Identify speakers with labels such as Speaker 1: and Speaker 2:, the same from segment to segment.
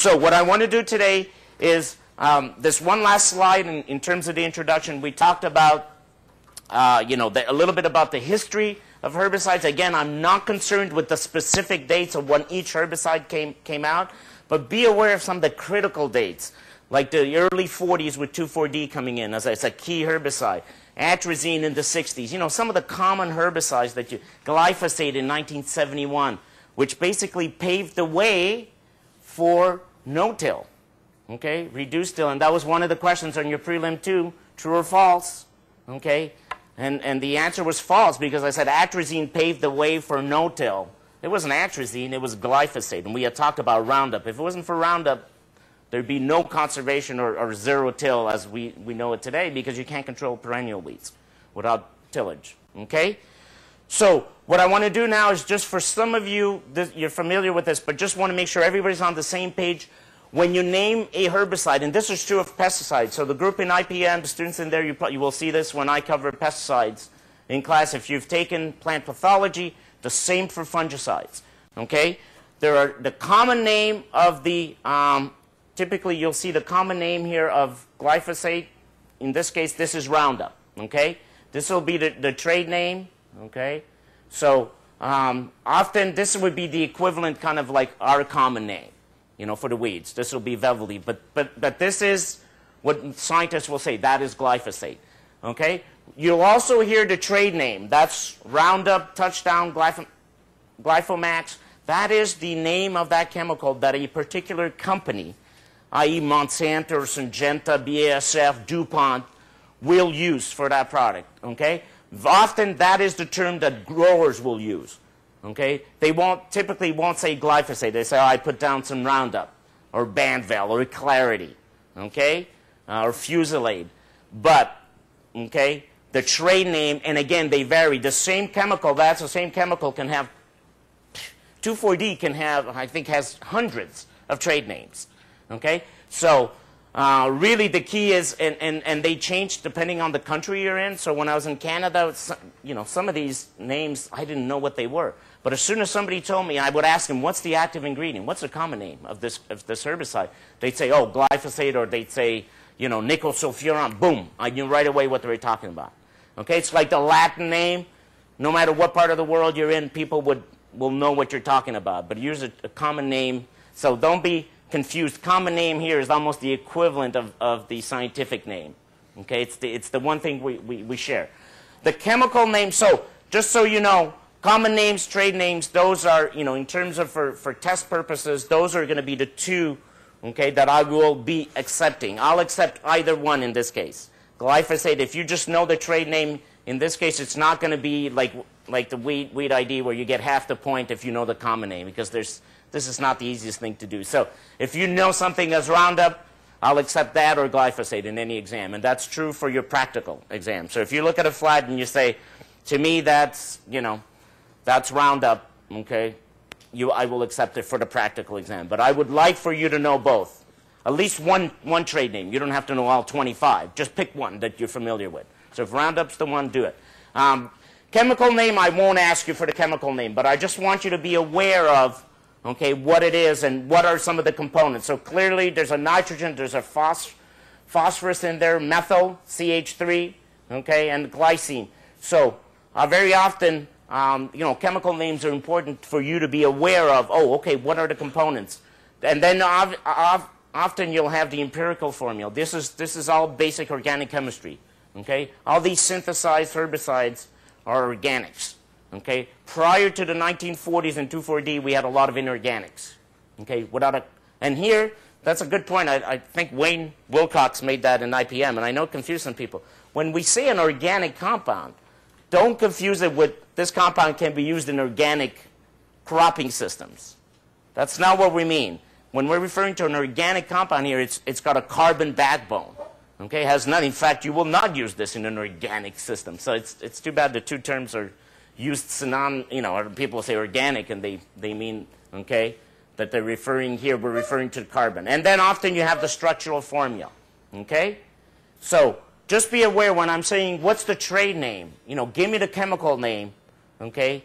Speaker 1: So what I want to do today is um, this one last slide in, in, terms of the introduction. We talked about, uh, you know, the, a little bit about the history of herbicides. Again, I'm not concerned with the specific dates of when each herbicide came, came out, but be aware of some of the critical dates, like the early 40s with 2,4-D coming in as a, as a key herbicide atrazine in the 60s. You know, some of the common herbicides that you, glyphosate in 1971, which basically paved the way for no-till, okay, reduced till. And that was one of the questions on your prelim too, true or false, okay? And, and the answer was false because I said atrazine paved the way for no-till. It wasn't atrazine, it was glyphosate. And we had talked about Roundup. If it wasn't for Roundup, there'd be no conservation or, or zero till as we, we know it today because you can't control perennial weeds without tillage. Okay? So what I want to do now is just for some of you, this, you're familiar with this, but just want to make sure everybody's on the same page. When you name a herbicide, and this is true of pesticides, so the group in IPM, the students in there, you, you will see this when I cover pesticides in class. If you've taken plant pathology, the same for fungicides. Okay? There are the common name of the um, typically you'll see the common name here of glyphosate. In this case, this is Roundup, okay? This will be the, the trade name, okay? So um, often this would be the equivalent kind of like our common name, you know, for the weeds. This will be velvet leaf. But, but, but this is what scientists will say, that is glyphosate, okay? You'll also hear the trade name. That's Roundup, Touchdown, Glyph Glyphomax. That is the name of that chemical that a particular company i.e. Monsanto Syngenta, BASF, DuPont, will use for that product, okay? Often that is the term that growers will use, okay? They won't, typically won't say glyphosate. They say, oh, I put down some Roundup or Banvel or Clarity, okay? Uh, or Fusilade. But, okay, the trade name, and again, they vary. The same chemical, that's the same chemical can have, 2,4-D can have, I think, has hundreds of trade names. Okay? So uh, really the key is, and, and, and they change depending on the country you're in. So when I was in Canada, you know, some of these names, I didn't know what they were. But as soon as somebody told me, I would ask them, what's the active ingredient? What's the common name of this, of this herbicide? They'd say, oh, glyphosate, or they'd say, you know, nicosulfuron. Boom. I knew right away what they were talking about. Okay? It's like the Latin name. No matter what part of the world you're in, people would, will know what you're talking about. But use a, a common name. So don't be confused. Common name here is almost the equivalent of, of the scientific name. Okay, it's the, it's the one thing we, we, we share. The chemical name, so just so you know, common names, trade names, those are, you know, in terms of for, for test purposes, those are going to be the two, okay, that I will be accepting. I'll accept either one in this case. Glyphosate, if you just know the trade name, in this case, it's not going to be like, like the weed, weed ID where you get half the point if you know the common name because there's, this is not the easiest thing to do. So if you know something as Roundup, I'll accept that or glyphosate in any exam. And that's true for your practical exam. So if you look at a flat and you say, to me, that's, you know, that's Roundup, okay, you, I will accept it for the practical exam. But I would like for you to know both. At least one, one trade name. You don't have to know all 25. Just pick one that you're familiar with. So if Roundup's the one, do it. Um, chemical name, I won't ask you for the chemical name, but I just want you to be aware of okay, what it is and what are some of the components. So clearly there's a nitrogen, there's a phos phosphorus in there, methyl, CH3, okay, and glycine. So uh, very often, um, you know, chemical names are important for you to be aware of, oh, okay, what are the components? And then often you'll have the empirical formula. This is, this is all basic organic chemistry, okay? All these synthesized herbicides are organics. Okay? Prior to the 1940s and 2,4-D, we had a lot of inorganics. Okay? Without a, and here, that's a good point. I, I think Wayne Wilcox made that in IPM, and I know it confused some people. When we say an organic compound, don't confuse it with this compound can be used in organic cropping systems. That's not what we mean. When we're referring to an organic compound here, it's, it's got a carbon backbone. Okay, it has none. In fact, you will not use this in an organic system. So it's, it's too bad the two terms are used synonym, you know, people say organic and they, they mean, okay, that they're referring here, we're referring to carbon. And then often you have the structural formula, okay? So just be aware when I'm saying what's the trade name, you know, give me the chemical name, okay,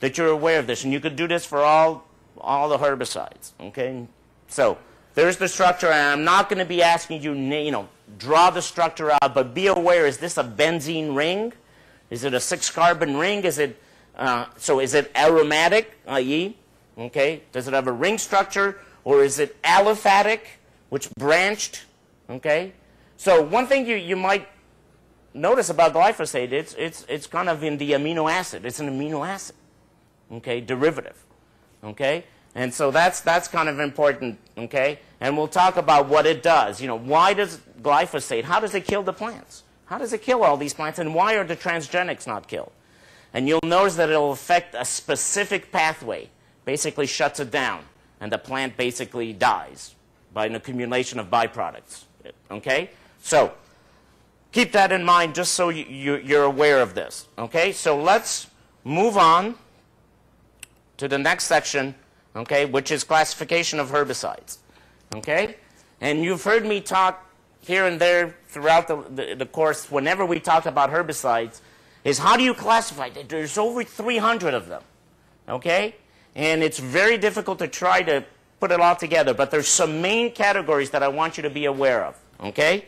Speaker 1: that you're aware of this. And you could do this for all, all the herbicides, okay? So there's the structure, and I'm not going to be asking you, you know, draw the structure out, but be aware, is this a benzene ring? Is it a six-carbon ring? Is it, uh, so is it aromatic, i.e., okay, does it have a ring structure, or is it aliphatic, which branched, okay? So one thing you, you might notice about glyphosate, it's, it's, it's kind of in the amino acid. It's an amino acid, okay, derivative, okay? And so that's, that's kind of important, okay? And we'll talk about what it does. You know, why does glyphosate, how does it kill the plants? How does it kill all these plants, and why are the transgenics not killed? And you'll notice that it'll affect a specific pathway, basically shuts it down, and the plant basically dies by an accumulation of byproducts, okay? So keep that in mind just so you, you're aware of this, okay? So let's move on to the next section, okay, which is classification of herbicides. Okay? And you've heard me talk here and there throughout the, the, the, course, whenever we talk about herbicides, is how do you classify? There's over 300 of them. Okay? And it's very difficult to try to put it all together, but there's some main categories that I want you to be aware of. Okay?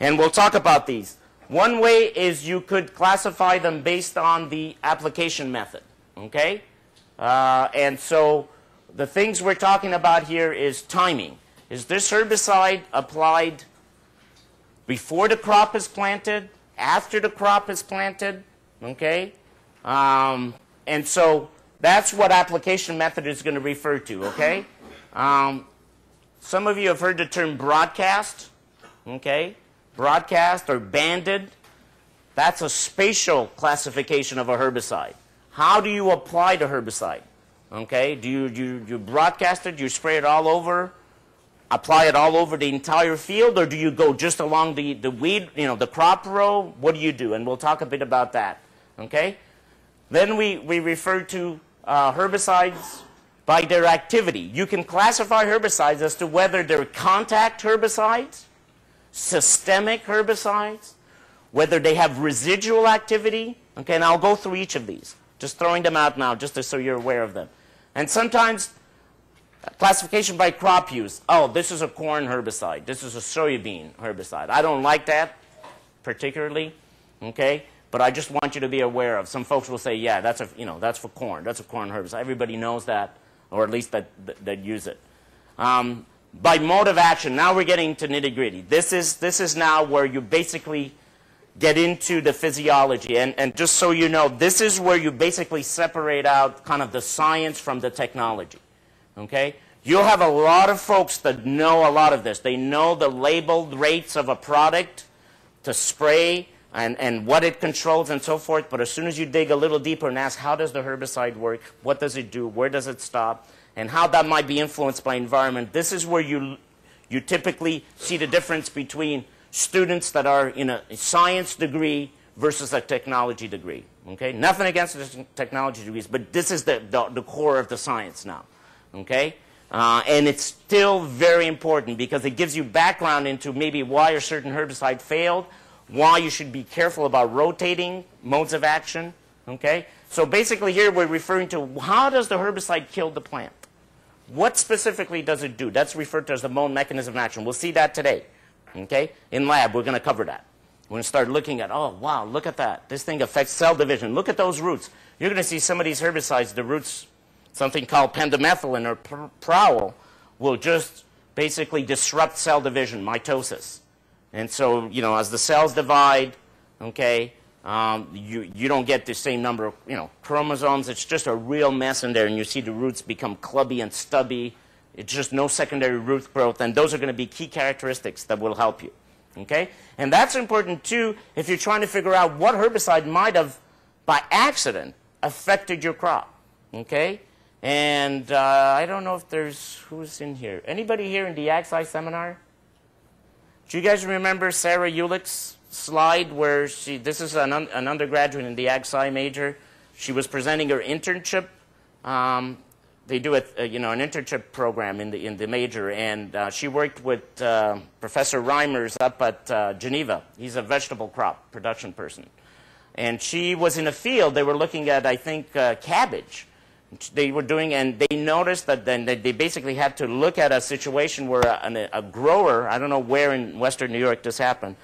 Speaker 1: And we'll talk about these. One way is you could classify them based on the application method. Okay? Uh, and so the things we're talking about here is timing. Is this herbicide applied before the crop is planted, after the crop is planted? Okay? Um, and so that's what application method is going to refer to, okay? Um, some of you have heard the term broadcast, okay? Broadcast or banded. That's a spatial classification of a herbicide. How do you apply the herbicide? Okay, do you, do you, do you broadcast it? Do you spray it all over? Apply it all over the entire field? Or do you go just along the, the weed, you know, the crop row? What do you do? And we'll talk a bit about that. Okay? Then we, we refer to uh, herbicides by their activity. You can classify herbicides as to whether they're contact herbicides, systemic herbicides, whether they have residual activity. Okay, and I'll go through each of these. Just throwing them out now, just so you're aware of them. And sometimes classification by crop use. Oh, this is a corn herbicide. This is a soybean herbicide. I don't like that particularly, okay? But I just want you to be aware of. Some folks will say, yeah, that's a, you know, that's for corn. That's a corn herbicide. Everybody knows that, or at least that, that, that use it. Um, by mode of action, now we're getting to nitty gritty. This is, this is now where you basically get into the physiology. And, and just so you know, this is where you basically separate out kind of the science from the technology. Okay? You'll have a lot of folks that know a lot of this. They know the labeled rates of a product to spray and, and what it controls and so forth. But as soon as you dig a little deeper and ask, how does the herbicide work? What does it do? Where does it stop? And how that might be influenced by environment. This is where you, you typically see the difference between students that are in a science degree versus a technology degree. Okay, nothing against the technology degrees, but this is the, the, the core of the science now. Okay, uh, and it's still very important because it gives you background into maybe why a certain herbicide failed, why you should be careful about rotating modes of action. Okay, so basically here we're referring to how does the herbicide kill the plant? What specifically does it do? That's referred to as the mode mechanism of action. We'll see that today. Okay? In lab, we're going to cover that. We're going to start looking at, oh, wow, look at that. This thing affects cell division. Look at those roots. You're going to see some of these herbicides, the roots, something called pendimethalin or pr prowl, will just basically disrupt cell division, mitosis. And so, you know, as the cells divide, okay, um, you, you don't get the same number of, you know, chromosomes. It's just a real mess in there, and you see the roots become clubby and stubby it's just no secondary root growth, and those are going to be key characteristics that will help you. Okay? And that's important too if you're trying to figure out what herbicide might have, by accident, affected your crop. Okay? And uh, I don't know if there's, who's in here? Anybody here in the AgSci seminar? Do you guys remember Sarah Ulick's slide where she, this is an, un, an undergraduate in the AgSci major. She was presenting her internship um, they do a, a, you know an internship program in the in the major, and uh, she worked with uh, Professor Reiners up at uh, Geneva. He's a vegetable crop production person, and she was in a field. They were looking at I think uh, cabbage, they were doing, and they noticed that then they basically had to look at a situation where a, a grower, I don't know where in western New York this happened,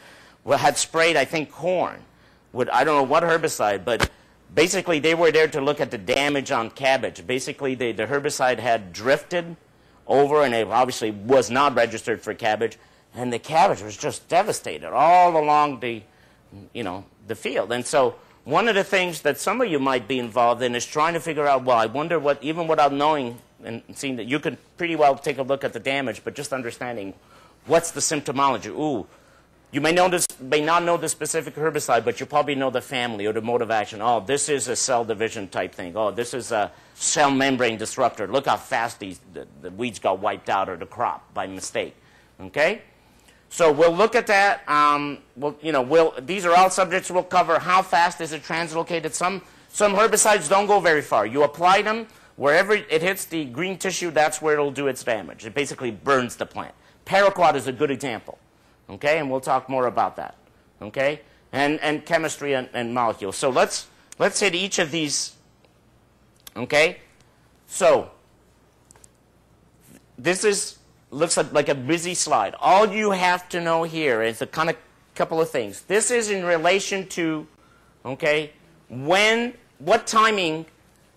Speaker 1: had sprayed, I think, corn with, I don't know what herbicide, but basically they were there to look at the damage on cabbage. Basically, the, the herbicide had drifted over, and it obviously was not registered for cabbage, and the cabbage was just devastated all along the, you know, the field. And so one of the things that some of you might be involved in is trying to figure out, well, I wonder what, even without knowing and seeing that you could pretty well take a look at the damage, but just understanding what's the symptomology. Ooh, you may, know this, may not know the specific herbicide, but you probably know the family or the mode of action. Oh, this is a cell division type thing. Oh, this is a cell membrane disruptor. Look how fast these, the, the weeds got wiped out or the crop by mistake. Okay? So we'll look at that. Um, we'll, you know, we'll, these are all subjects we'll cover. How fast is it translocated? Some, some herbicides don't go very far. You apply them, wherever it hits the green tissue, that's where it'll do its damage. It basically burns the plant. Paraquat is a good example. Okay, and we'll talk more about that. Okay, and and chemistry and, and molecules. So let's let's hit each of these. Okay, so this is looks like, a busy slide. All you have to know here is a kind of couple of things. This is in relation to, okay, when what timing,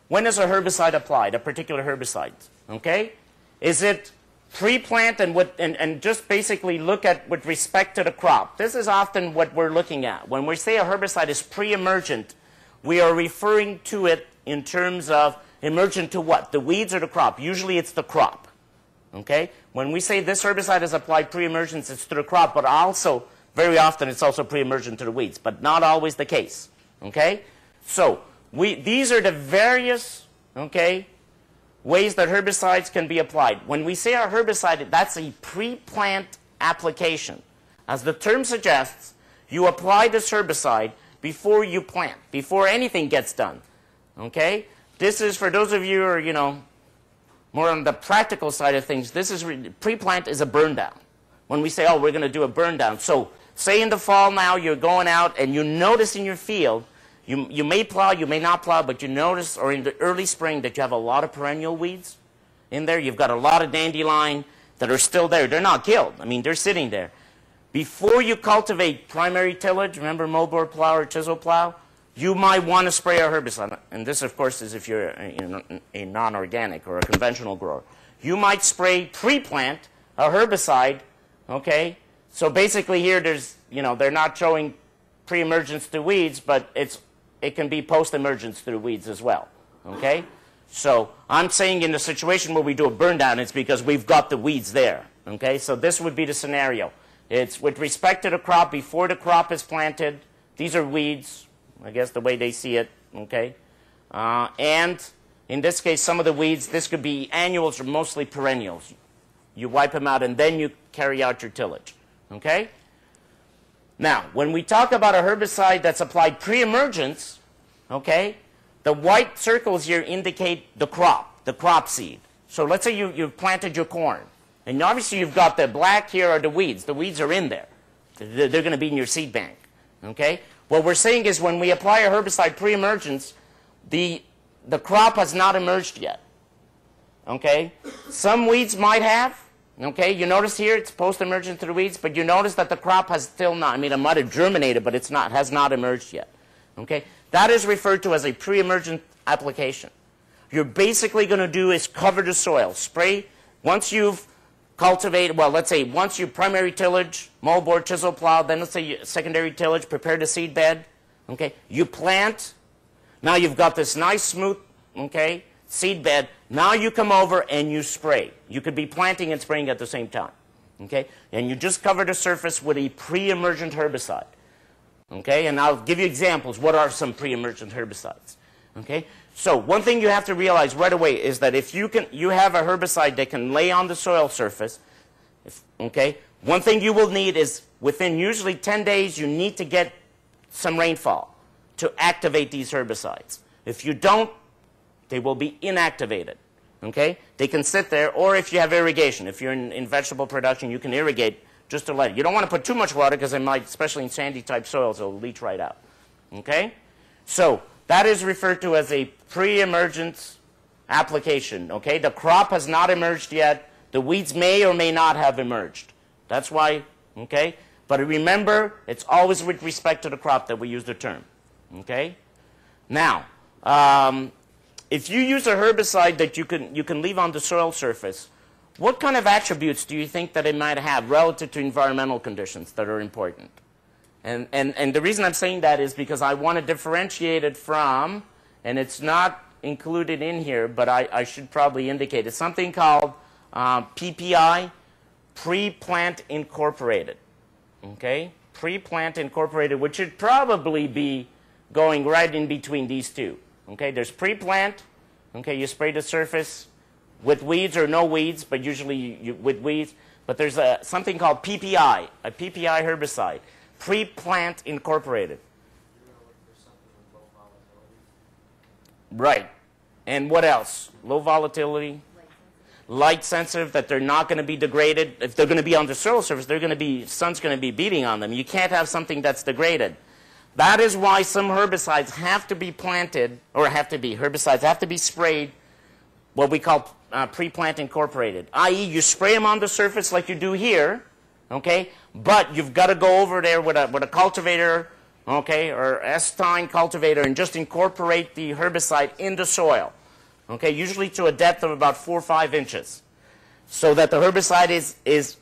Speaker 1: when is a herbicide applied, a particular herbicide? Okay, is it pre-plant and, what, and, and just basically look at with respect to the crop. This is often what we're looking at. When we say a herbicide is pre-emergent, we are referring to it in terms of emergent to what? The weeds or the crop? Usually it's the crop. Okay? When we say this herbicide is applied pre-emergence, it's to the crop, but also, very often it's also pre-emergent to the weeds, but not always the case. Okay? So, we, these are the various, okay, ways that herbicides can be applied. When we say a herbicide, that's a pre-plant application. As the term suggests, you apply this herbicide before you plant, before anything gets done. Okay? This is, for those of you who are, you know, more on the practical side of things, this is, pre-plant is a burn down. When we say, oh, we're going to do a burn down. So, say in the fall now, you're going out and you notice in your field you, you may plow, you may not plow, but you notice, or in the early spring, that you have a lot of perennial weeds in there. You've got a lot of dandelion that are still there. They're not killed. I mean, they're sitting there. Before you cultivate primary tillage, remember moldboard plow or chisel plow, you might want to spray a herbicide. And this, of course, is if you're a, non-organic or a conventional grower. You might spray pre-plant a herbicide, okay? So basically here, there's, you know, they're not showing pre-emergence to weeds, but it's it can be post-emergence through weeds as well. Okay? So I'm saying in the situation where we do a burn down, it's because we've got the weeds there. Okay? So this would be the scenario. It's with respect to the crop, before the crop is planted, these are weeds, I guess the way they see it. Okay? Uh, and in this case, some of the weeds, this could be annuals or mostly perennials. You wipe them out and then you carry out your tillage. Okay? Now, when we talk about a herbicide that's applied pre-emergence, okay, the white circles here indicate the crop, the crop seed. So let's say you, you've planted your corn. And obviously you've got the black here are the weeds. The weeds are in there. They're, they're going to be in your seed bank. Okay? What we're saying is when we apply a herbicide pre-emergence, the, the crop has not emerged yet. Okay? Some weeds might have, Okay, you notice here it's post-emergent the weeds, but you notice that the crop has still not, I mean, it might have germinated, but it's not, has not emerged yet. Okay, that is referred to as a pre-emergent application. You're basically going to do is cover the soil. Spray, once you've cultivated, well, let's say once you primary tillage, moldboard, chisel plow, then let's say secondary tillage, prepare the seed bed. Okay, you plant. Now you've got this nice smooth, okay, seed bed. Now you come over and you spray. You could be planting and spraying at the same time. Okay? And you just cover the surface with a pre-emergent herbicide. Okay? And I'll give you examples. What are some pre-emergent herbicides? Okay? So one thing you have to realize right away is that if you can, you have a herbicide that can lay on the soil surface, if, okay? One thing you will need is within usually 10 days, you need to get some rainfall to activate these herbicides. If you don't, they will be inactivated. Okay? They can sit there, or if you have irrigation, if you're in, in vegetable production, you can irrigate just to let it. You don't want to put too much water because it might, especially in sandy type soils, it'll leach right out. Okay? So that is referred to as a pre-emergence application, okay? The crop has not emerged yet. The weeds may or may not have emerged. That's why, okay? But remember, it's always with respect to the crop that we use the term, okay? Now, um, if you use a herbicide that you can, you can leave on the soil surface, what kind of attributes do you think that it might have relative to environmental conditions that are important? And, and, and the reason I'm saying that is because I want to differentiate it from, and it's not included in here, but I, I should probably indicate it, something called uh, PPI, pre-plant incorporated. Okay? Pre-plant incorporated, which should probably be going right in between these two. Okay? There's pre-plant. Okay, you spray the surface with weeds or no weeds, but usually you, you, with weeds. But there's a, something called PPI, a PPI herbicide, pre-plant incorporated. Right. And what else? Low volatility, light sensitive, that they're not going to be degraded. If they're going to be on the soil surface, they're going to be, sun's going to be beating on them. You can't have something that's degraded. That is why some herbicides have to be planted, or have to be, herbicides have to be sprayed, what we call uh, pre-plant incorporated, i.e. you spray them on the surface like you do here, okay, but you've got to go over there with a, with a cultivator, okay, or S-tine cultivator and just incorporate the herbicide in the soil, okay, usually to a depth of about four or five inches, so that the herbicide is, is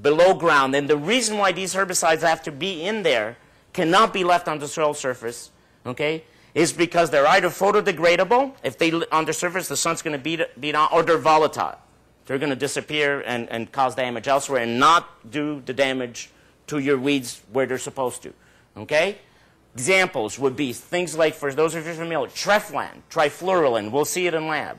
Speaker 1: below ground. And the reason why these herbicides have to be in there cannot be left on the soil surface, okay, is because they're either photodegradable, if they on the surface the sun's going to beat, beat on, or they're volatile. They're going to disappear and, and cause damage elsewhere and not do the damage to your weeds where they're supposed to, okay? Examples would be things like, for those of you familiar, Treflan, trifluralin, we'll see it in lab,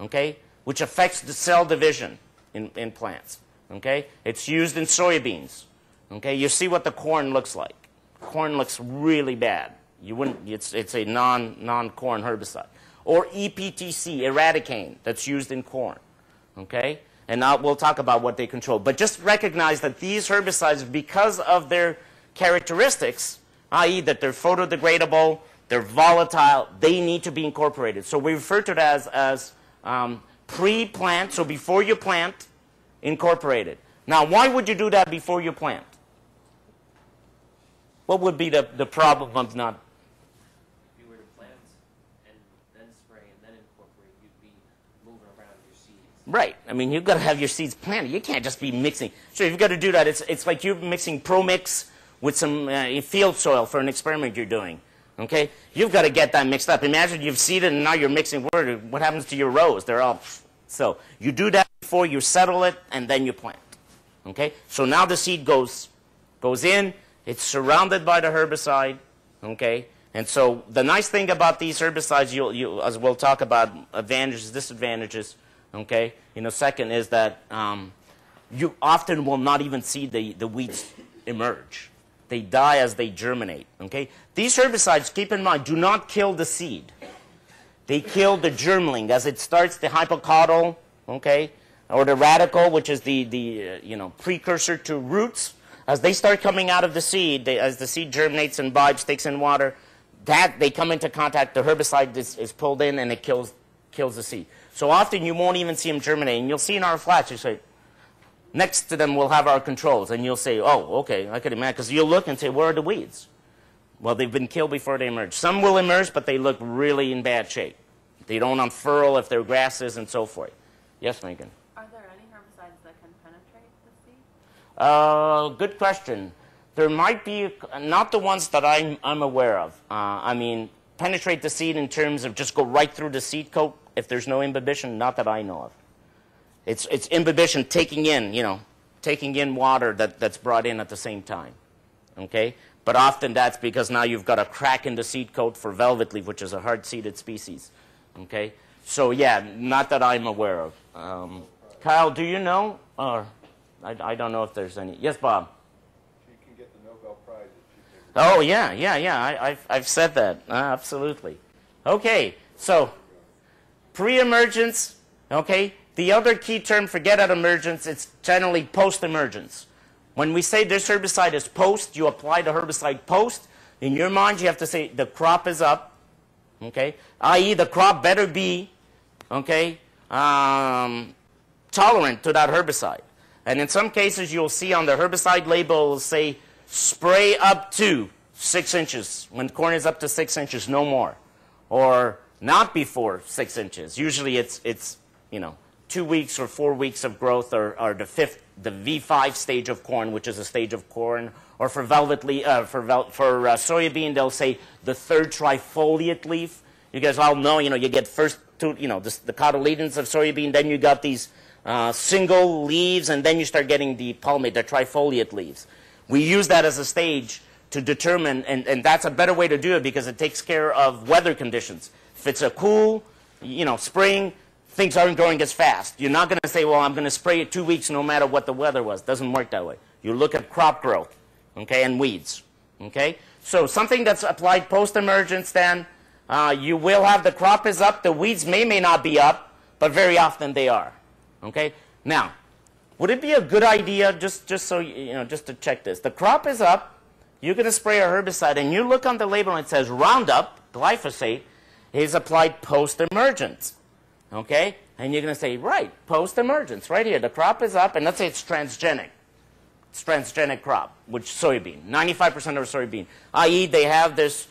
Speaker 1: okay, which affects the cell division in, in plants, okay? It's used in soybeans, okay? You see what the corn looks like corn looks really bad. You wouldn't, it's, it's a non, non-corn herbicide. Or EPTC, eradicane, that's used in corn. Okay? And now we'll talk about what they control. But just recognize that these herbicides, because of their characteristics, i.e. that they're photodegradable, they're volatile, they need to be incorporated. So we refer to it as, as um, pre-plant, so before you plant, incorporated. Now, why would you do that before you plant? What would be the, the problem of not?
Speaker 2: If you were to plant and then spray and then incorporate, you'd be moving around your seeds.
Speaker 1: Right. I mean, you've got to have your seeds planted. You can't just be mixing. So you've got to do that. It's, it's like you're mixing ProMix with some uh, field soil for an experiment you're doing. Okay? You've got to get that mixed up. Imagine you've seeded and now you're mixing. What happens to your rows? They're all... So you do that before you settle it and then you plant. Okay? So now the seed goes, goes in. It's surrounded by the herbicide, okay? And so the nice thing about these herbicides, you'll, you, as we'll talk about advantages, disadvantages, okay? You know, second is that um, you often will not even see the, the weeds emerge. They die as they germinate, okay? These herbicides, keep in mind, do not kill the seed. They kill the germling as it starts the hypocotyl, okay? Or the radicle, which is the, the uh, you know, precursor to roots as they start coming out of the seed, they, as the seed germinates and imbibes, takes in water, that they come into contact, the herbicide is, is, pulled in and it kills, kills the seed. So often you won't even see them germinate. And you'll see in our flats, you say, next to them we'll have our controls. And you'll say, oh, okay, I can imagine. Because you'll look and say, where are the weeds? Well, they've been killed before they emerge. Some will emerge, but they look really in bad shape. They don't unfurl if they're grasses and so forth. Yes, Megan? Are there any herbicides that can penetrate the seed? Uh, good question. There might be, not the ones that I'm, I'm aware of. Uh, I mean, penetrate the seed in terms of just go right through the seed coat if there's no imbibition, not that I know of. It's, it's imbibition taking in, you know, taking in water that, that's brought in at the same time. Okay? But often that's because now you've got a crack in the seed coat for velvet leaf, which is a hard-seeded species. Okay? So, yeah, not that I'm aware of. Um, Kyle, do you know? Or I, I don't know if there's any. Yes, Bob.
Speaker 3: She can get the Nobel Prize
Speaker 1: Oh yeah, yeah, yeah. I, have I've said that uh, absolutely. Okay, so pre-emergence. Okay, the other key term, forget at emergence. It's generally post-emergence. When we say this herbicide is post, you apply the herbicide post. In your mind, you have to say the crop is up. Okay, i.e., the crop better be okay, um, tolerant to that herbicide. And in some cases, you'll see on the herbicide label, say spray up to six inches. When corn is up to six inches, no more. Or not before six inches. Usually it's, it's you know, two weeks or four weeks of growth or, or the fifth, the V5 stage of corn, which is a stage of corn. Or for velvet leaf, uh, for, vel- for uh, soybean, they'll say the third trifoliate leaf. You guys all know, you know, you get first two, you know, the, the cotyledons of soybean, then you got these uh, single leaves, and then you start getting the palmate, the trifoliate leaves. We use that as a stage to determine, and, and that's a better way to do it because it takes care of weather conditions. If it's a cool, you know, spring, things aren't growing as fast. You're not going to say, well, I'm going to spray it two weeks no matter what the weather was. It doesn't work that way. You look at crop growth, okay, and weeds, okay? So something that's applied post-emergence then, uh, you will have the crop is up, the weeds may, may not be up, but very often they are. Okay? Now, would it be a good idea, just, just so you know, just to check this? The crop is up, you're going to spray a herbicide, and you look on the label and it says Roundup, glyphosate, is applied post-emergence. Okay? And you're going to say, right, post-emergence, right here. The crop is up, and let's say it's transgenic. It's transgenic crop, which soybean, 95% of soybean, i.e. they have this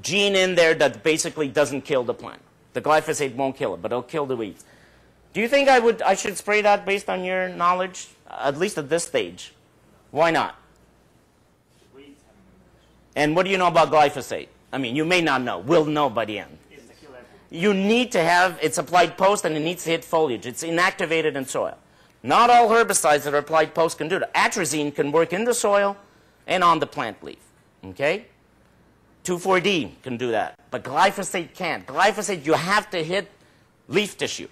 Speaker 1: gene in there that basically doesn't kill the plant. The glyphosate won't kill it, but it'll kill the weeds. Do you think I would I should spray that based on your knowledge, at least at this stage? Why not? And what do you know about glyphosate? I mean, you may not know. We'll know by the end.
Speaker 4: It's to kill everything.
Speaker 1: You need to have it's applied post and it needs to hit foliage. It's inactivated in soil. Not all herbicides that are applied post can do that. Atrazine can work in the soil and on the plant leaf. Okay? 2,4-D can do that. But glyphosate can't. Glyphosate, you have to hit leaf tissue.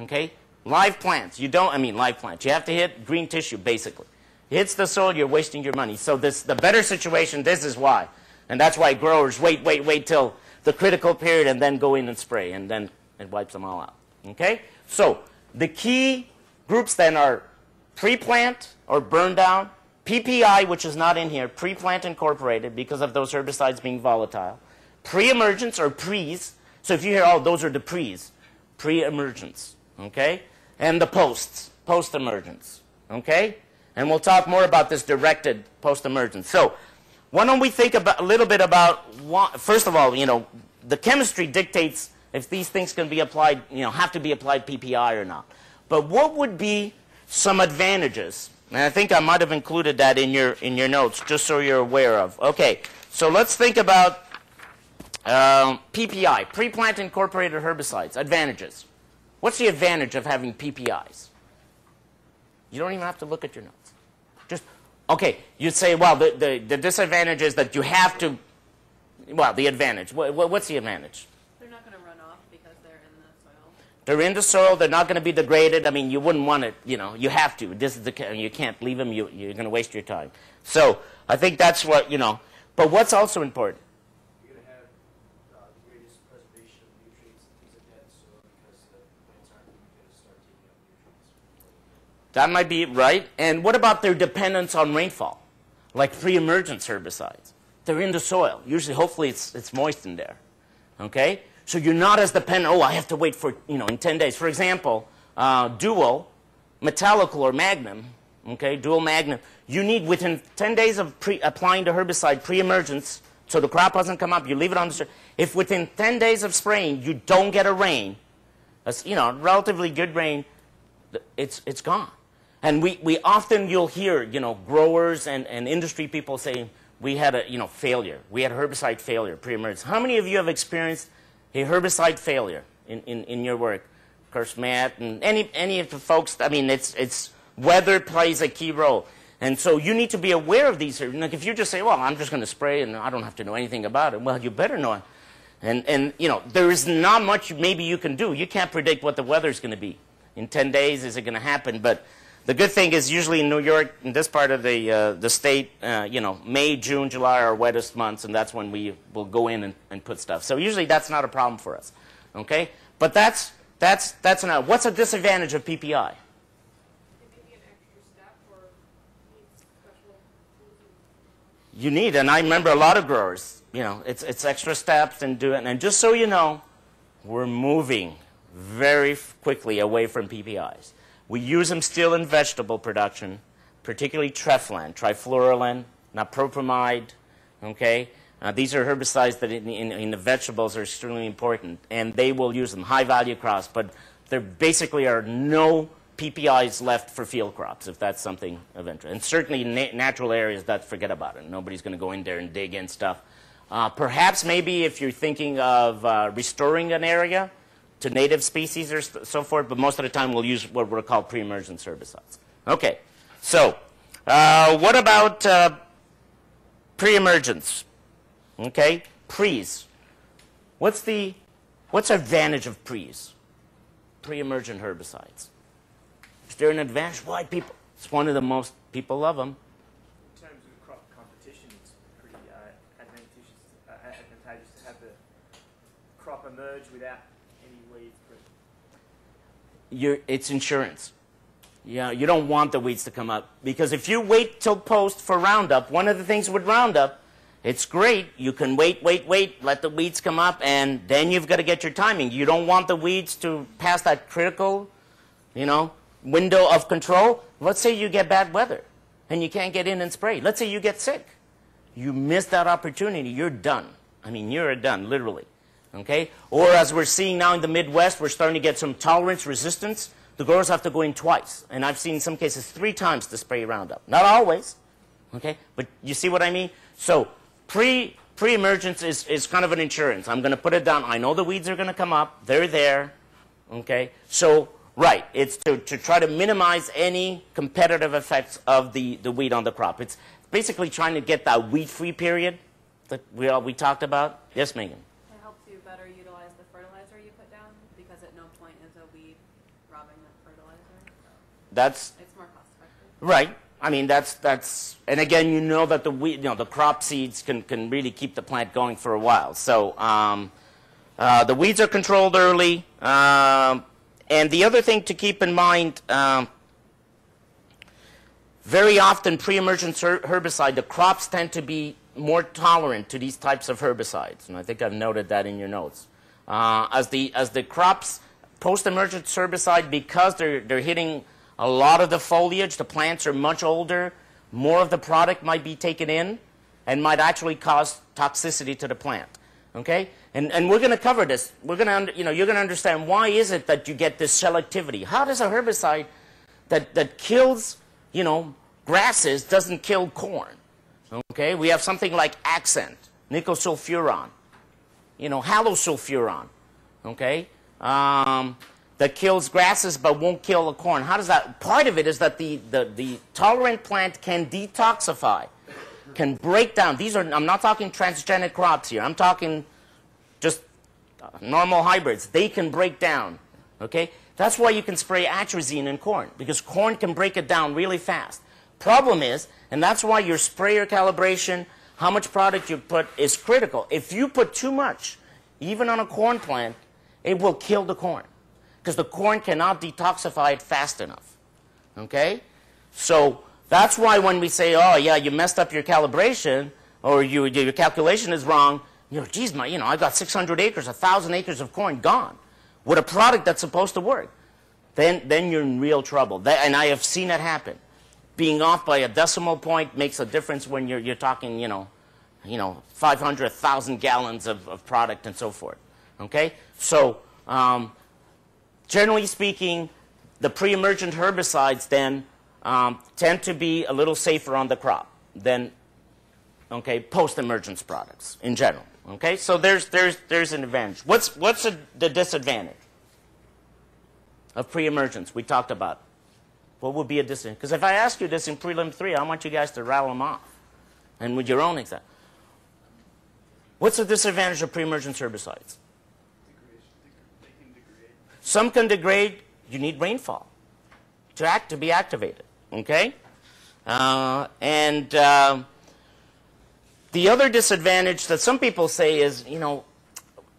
Speaker 1: Okay? Live plants. You don't, I mean live plants. You have to hit green tissue, basically. Hits the soil, you're wasting your money. So this, the better situation, this is why. And that's why growers wait, wait, wait till the critical period and then go in and spray. And then it wipes them all out. Okay? So the key groups then are pre-plant or burn down, PPI, which is not in here, pre-plant incorporated because of those herbicides being volatile, pre-emergence or pre's. So if you hear, oh, those are the pre's, pre-emergence, okay? And the posts, post-emergence, okay? And we'll talk more about this directed post-emergence. So why don't we think about, a little bit about, what, first of all, you know, the chemistry dictates if these things can be applied, you know, have to be applied PPI or not. But what would be some advantages? And I think I might have included that in your, in your notes, just so you're aware of. Okay, so let's think about um, PPI, pre-plant incorporated herbicides, advantages. What's the advantage of having PPIs? You don't even have to look at your notes. Okay, you'd say, well, the, the, the disadvantage is that you have to, well, the advantage. What, what's the advantage?
Speaker 5: They're not going to run off because they're in the soil.
Speaker 1: They're in the soil. They're not going to be degraded. I mean, you wouldn't want it. You know, you have to. This is the. You can't leave them. You, you're going to waste your time. So I think that's what you know. But what's also important?
Speaker 6: You're gonna have uh, the greatest preservation of nutrients and things like that in soil because the plants aren't even gonna start taking up nutrients.
Speaker 1: That might be right. And what about their dependence on rainfall, like pre-emergence herbicides? They're in the soil. Usually, hopefully, it's it's moist in there. Okay. So you're not as dependent. Oh, I have to wait for you know in 10 days. For example, uh, dual, metolachlor or magnum. Okay, dual magnum. You need within 10 days of pre- applying the herbicide pre-emergence, so the crop doesn't come up. You leave it on the. sur- If within 10 days of spraying you don't get a rain, you know, relatively good rain, it's, it's gone. And we, we often, you'll hear, you know, growers and, and industry people saying, we had a, you know, failure. We had herbicide failure, pre-emergence. How many of you have experienced a herbicide failure in, in, in your work? Of course, Matt and any, any of the folks, I mean, it's, it's, weather plays a key role. And so you need to be aware of these. Like if you just say, well, I'm just going to spray and I don't have to know anything about it, well, you better know it. And, and, you know, there is not much maybe you can do. You can't predict what the weather is going to be. In 10 days, is it going to happen? But the good thing is usually in New York, in this part of the, uh, the state, uh, you know, May, June, July are our wettest months, and that's when we will go in and, and put stuff. So usually that's not a problem for us. Okay? But that's, that's, that's not, what's a disadvantage of PPI?
Speaker 5: It may be an extra step or needs special tools.
Speaker 1: you need, and I remember a lot of growers, you know, it's, it's extra steps and do it. And just so you know, we're moving very quickly away from PPIs. We use them still in vegetable production, particularly treflan, trifluralin, napropamide, okay? Uh, these are herbicides that in, in, in the vegetables are extremely important, and they will use them, high-value crops, but there basically are no PPIs left for field crops, if that's something of interest. And certainly in na- natural areas, that forget about it. Nobody's going to go in there and dig in stuff. Uh, perhaps maybe if you're thinking of uh, restoring an area to native species or so forth, but most of the time we'll use what we're called pre-emergence herbicides. Okay, so uh, what about uh, pre-emergence? Okay, pre's. What's the what's advantage of pre's? Pre-emergent herbicides. Is there an advantage? Why people? It's one of the most people love them.
Speaker 4: In terms of crop competition, it's pretty uh, advantageous, uh, advantageous to have the crop emerge without
Speaker 1: you're, it's insurance. Yeah, you don't want the weeds to come up because if you wait till post for Roundup, one of the things with Roundup, it's great. You can wait, wait, wait, let the weeds come up, and then you've got to get your timing. You don't want the weeds to pass that critical, you know, window of control. Let's say you get bad weather and you can't get in and spray. Let's say you get sick. You miss that opportunity, you're done. I mean, you're done, literally. Okay? Or as we're seeing now in the Midwest, we're starting to get some tolerance resistance. The growers have to go in twice. And I've seen some cases three times to spray Roundup. Not always. Okay? But you see what I mean? So pre pre-emergence is, is kind of an insurance. I'm going to put it down. I know the weeds are going to come up. They're there. Okay? So, right. It's to, to try to minimize any competitive effects of the, the weed on the crop. It's basically trying to get that weed-free period that we, all, we talked about. Yes, Megan?
Speaker 7: It helps you better utilize the fertilizer you put down because at no point is a weed robbing the fertilizer.
Speaker 1: That's
Speaker 7: It's more cost effective.
Speaker 1: Right. I mean, that's, that's, and again, you know that the you know, the crop seeds can, can really keep the plant going for a while. So, um, uh, the weeds are controlled early. Um, and the other thing to keep in mind, um, very often pre-emergent her- herbicide, the crops tend to be more tolerant to these types of herbicides. And I think I've noted that in your notes. Uh, as, the, as the crops post-emergent herbicide, because they're, they're hitting a lot of the foliage, the plants are much older, more of the product might be taken in and might actually cause toxicity to the plant. Okay? And, and we're going to cover this. We're going to, you know, you're going to understand why is it that you get this selectivity? How does a herbicide that, that kills, you know, grasses doesn't kill corn? Okay? We have something like accent, nicosulfuron, you know, halosulfuron, okay, um, that kills grasses but won't kill the corn. How does that? Part of it is that the, the, the tolerant plant can detoxify, can break down. These are, I'm not talking transgenic crops here. I'm talking just normal hybrids. They can break down, okay? That's why you can spray atrazine in corn, because corn can break it down really fast. Problem is, and that's why your sprayer calibration, how much product you put is critical. If you put too much, even on a corn plant, it will kill the corn because the corn cannot detoxify it fast enough. Okay? So that's why when we say, oh, yeah, you messed up your calibration or you, your calculation is wrong, you know, geez, my, you know, I've got 600 acres, 1,000 acres of corn gone with a product that's supposed to work. Then, then you're in real trouble. That, and I have seen it happen being off by a decimal point makes a difference when you're, you're talking, you know, you know, 500, 1,000 gallons of, of product and so forth. Okay? So, um, generally speaking, the pre-emergent herbicides then um, tend to be a little safer on the crop than, okay, post-emergence products in general. Okay? So there's, there's, there's an advantage. What's, what's a, the disadvantage of pre-emergence? We talked about what would be a disadvantage? Because if I ask you this in prelim three, I want you guys to rattle them off. And with your own example. What's the disadvantage of pre-emergent herbicides? Some can degrade. You need rainfall to act to be activated. Okay, uh, and uh, the other disadvantage that some people say is, you know,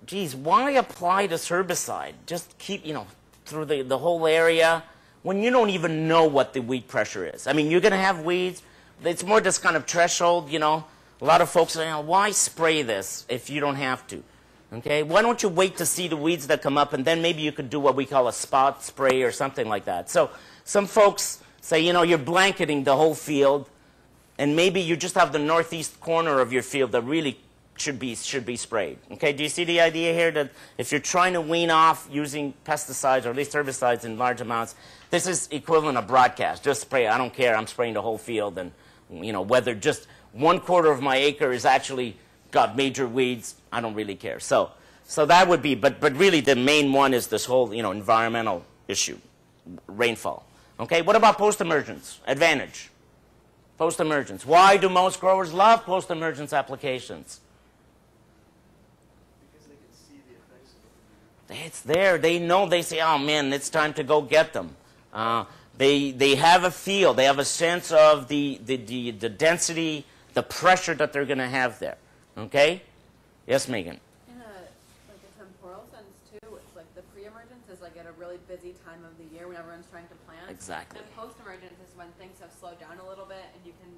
Speaker 1: geez, why apply this herbicide? Just keep, you know, through the, the whole area when you don't even know what the weed pressure is. I mean, you're going to have weeds. It's more this kind of threshold, you know. A lot of folks say, you know, why spray this if you don't have to? Okay, why don't you wait to see the weeds that come up, and then maybe you could do what we call a spot spray or something like that. So some folks say, you know, you're blanketing the whole field, and maybe you just have the northeast corner of your field that really should be should be sprayed. Okay, do you see the idea here that if you're trying to wean off using pesticides or at least herbicides in large amounts, this is equivalent of broadcast. Just spray. I don't care. I'm spraying the whole field, and you know whether just one quarter of my acre is actually got major weeds. I don't really care. So so that would be. But but really the main one is this whole you know environmental issue, rainfall. Okay, what about post-emergence advantage? Post-emergence. Why do most growers love post-emergence applications?
Speaker 6: Because they can see the effects of it.
Speaker 1: It's there. They know. They say, "Oh man, it's time to go get them." Uh, they they have a feel. They have a sense of the the the, the density, the pressure that they're going to have there. Okay. Yes, Megan.
Speaker 7: In a like a temporal sense too, it's like the pre-emergence is like at a really busy time of the year when everyone's trying to plant.
Speaker 1: Exactly.
Speaker 7: And post-emergence is when things have slowed down a little bit and you can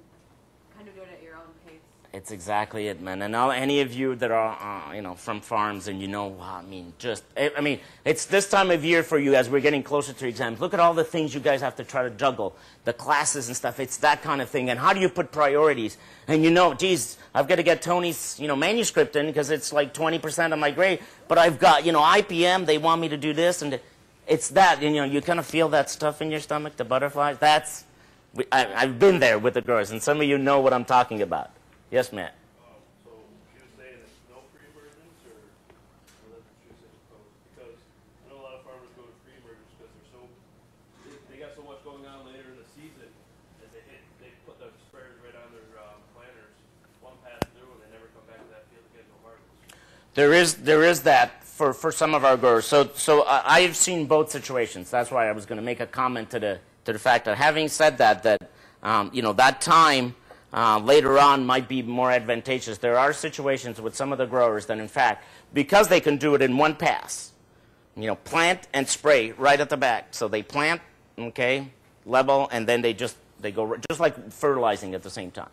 Speaker 7: kind of do it at your own pace.
Speaker 1: It's exactly it, man. And all, any of you that are, uh, you know, from farms and you know, wow, I mean, just, I, I mean, it's this time of year for you as we're getting closer to exams. Look at all the things you guys have to try to juggle, the classes and stuff. It's that kind of thing. And how do you put priorities? And you know, geez, I've got to get Tony's, you know, manuscript in because it's like 20% of my grade. But I've got, you know, IPM, they want me to do this. And it's that, you know, you kind of feel that stuff in your stomach, the butterflies. That's, I, I've been there with the girls, and some of you know what I'm talking about. Yes, Matt.
Speaker 8: So you're saying it's no pre-emergence or, or that's what you're saying post? Because I know a lot of farmers go to pre-emergence because they're so, they, they got so much going on later in the season that they hit, they put the sprayers right on their, planters, one pass through and they never come back to that field again, no harvest.
Speaker 1: There is there is that for, for some of our growers. So so I I've seen both situations. That's why I was going to make a comment to the to the fact that having said that that um, you know that time uh, later on might be more advantageous. There are situations with some of the growers that in fact because they can do it in one pass, you know, plant and spray right at the back. So they plant, okay, level, and then they just they go just like fertilizing at the same time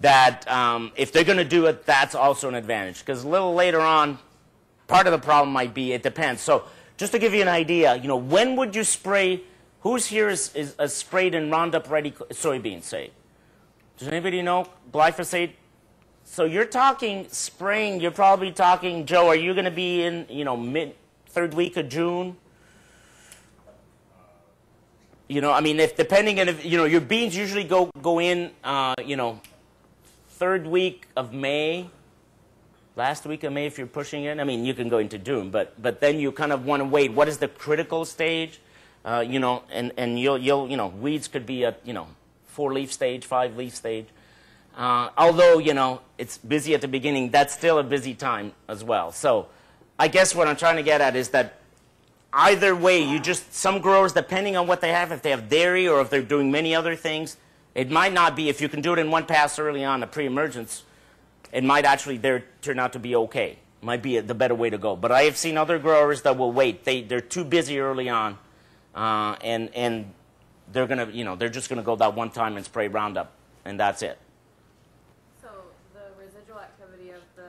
Speaker 1: that um, if they're going to do it, that's also an advantage. Because a little later on, part of the problem might be it depends. So just to give you an idea, you know, when would you spray? Who's here is, is, is sprayed in Roundup Ready soybeans? Say, does anybody know glyphosate? So you're talking spring. You're probably talking, Joe. Are you going to be in, you know, mid third week of June? You know, I mean, if depending on if you know your beans usually go go in, uh, you know, third week of May, last week of May if you're pushing it. I mean, you can go into June, but but then you kind of want to wait. What is the critical stage? Uh, you know, and and you'll you'll you know weeds could be at you know four leaf stage, five leaf stage. Uh, although you know it's busy at the beginning, that's still a busy time as well. So, I guess what I'm trying to get at is that either way, you just some growers, depending on what they have, if they have dairy or if they're doing many other things, it might not be if you can do it in one pass early on, a pre-emergence. It might actually there turn out to be okay. Might be the better way to go. But I have seen other growers that will wait. They they're too busy early on, uh, and and they're gonna you know they're just gonna go that one time and spray Roundup, and that's it.
Speaker 7: So the residual activity of the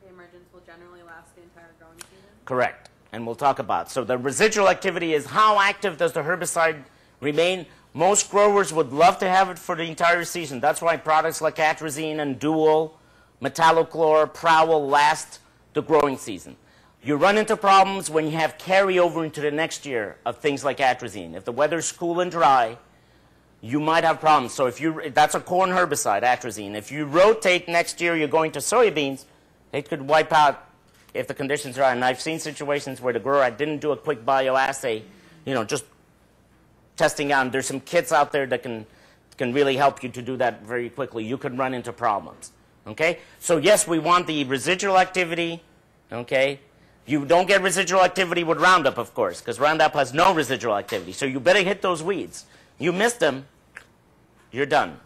Speaker 7: pre-emergence will generally last the entire growing season?
Speaker 1: Correct. And we'll talk about. So the residual activity is how active does the herbicide remain? Most growers would love to have it for the entire season. That's why products like atrazine and Dual, Metolachlor, Prowl last the growing season. You run into problems when you have carryover into the next year of things like atrazine. If the weather's cool and dry, you might have problems. So if you that's a corn herbicide, atrazine. If you rotate next year, you're going to soybeans, it could wipe out if the conditions are. And I've seen situations where the grower I didn't do a quick bioassay, you know, just testing out. And there's some kits out there that can can really help you to do that very quickly. You could run into problems. Okay, so yes, we want the residual activity. Okay, you don't get residual activity with Roundup, of course, because Roundup has no residual activity. So you better hit those weeds. You miss them, you're done.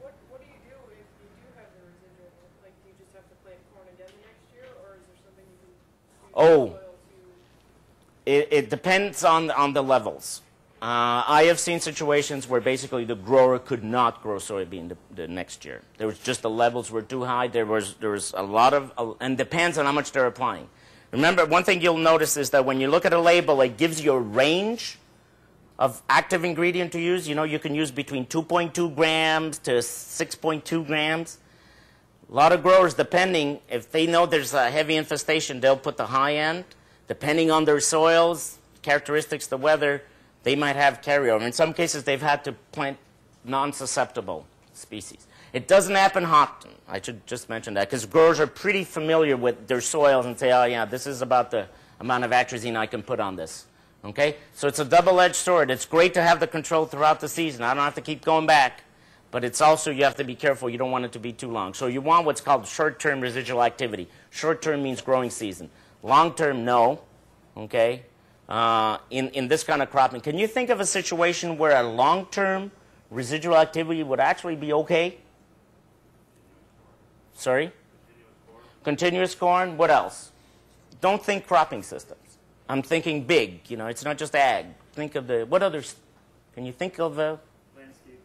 Speaker 5: What, what do you do if you do have the residual? Like, do you just have to plant corn again the next year, or is there something you can do
Speaker 1: Oh.
Speaker 5: to?
Speaker 1: It, it depends on on the levels. Uh, I have seen situations where basically the grower could not grow soybean the, the next year. There was just the levels were too high. There was there was a lot of uh, and depends on how much they're applying. Remember, one thing you'll notice is that when you look at a label, it gives you a range of active ingredient to use. You know, you can use between 2.2 grams to 6.2 grams. A lot of growers, depending, if they know there's a heavy infestation, they'll put the high end. Depending on their soils, characteristics, the weather, they might have carryover. In some cases, they've had to plant non-susceptible species. It doesn't happen often. I should just mention that because growers are pretty familiar with their soils and say, oh yeah, this is about the amount of atrazine I can put on this. Okay? So it's a double-edged sword. It's great to have the control throughout the season. I don't have to keep going back. But it's also, you have to be careful. You don't want it to be too long. So you want what's called short-term residual activity. Short-term means growing season. Long-term, no. Okay? Uh, in, in this kind of cropping. Can you think of a situation where a long-term residual activity would actually be okay? Sorry? Continuous corn. What else? Don't think cropping systems. I'm thinking big. You know, it's not just ag. Think of the, what others, can you think of uh,
Speaker 4: Landscaping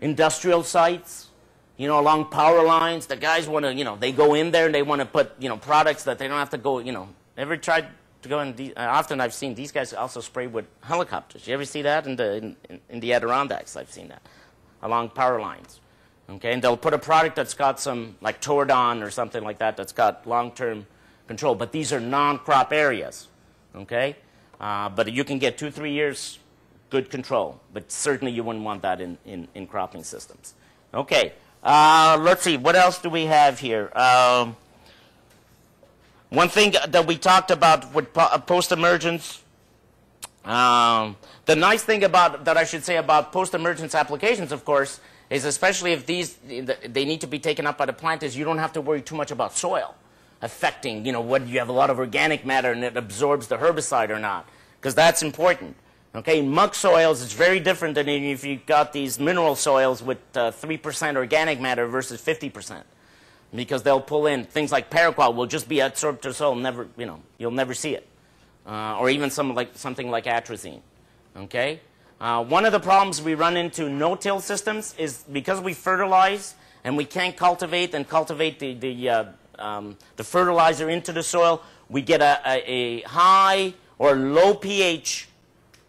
Speaker 1: industrial sites, you know, along power lines. The guys want to, you know, they go in there and they want to put, you know, products that they don't have to go, you know. Ever tried to go in? The, uh, often I've seen these guys also spray with helicopters. You ever see that in the in, in the Adirondacks? I've seen that along power lines. Okay, and they'll put a product that's got some like Tordon or something like that that's got long-term control. But these are non-crop areas. Okay, uh, but you can get two, three years good control. But certainly you wouldn't want that in, in, in cropping systems. Okay, uh, let's see. What else do we have here? Um, one thing that we talked about with uh, post-emergence, um, the nice thing about that I should say about post-emergence applications, of course, is especially if these they need to be taken up by the plant, is you don't have to worry too much about soil affecting, you know, whether you have a lot of organic matter and it absorbs the herbicide or not, because that's important. Okay, muck soils, is very different than if you've got these mineral soils with uh, 3% organic matter versus 50%. Because they'll pull in things like paraquat will just be absorbed to soil, never, you know, you'll never see it. Uh, or even some like, something like atrazine. Okay? Uh, one of the problems we run into no-till systems is because we fertilize and we can't cultivate and cultivate the, the, uh, um, the fertilizer into the soil, we get a, a, a high or low pH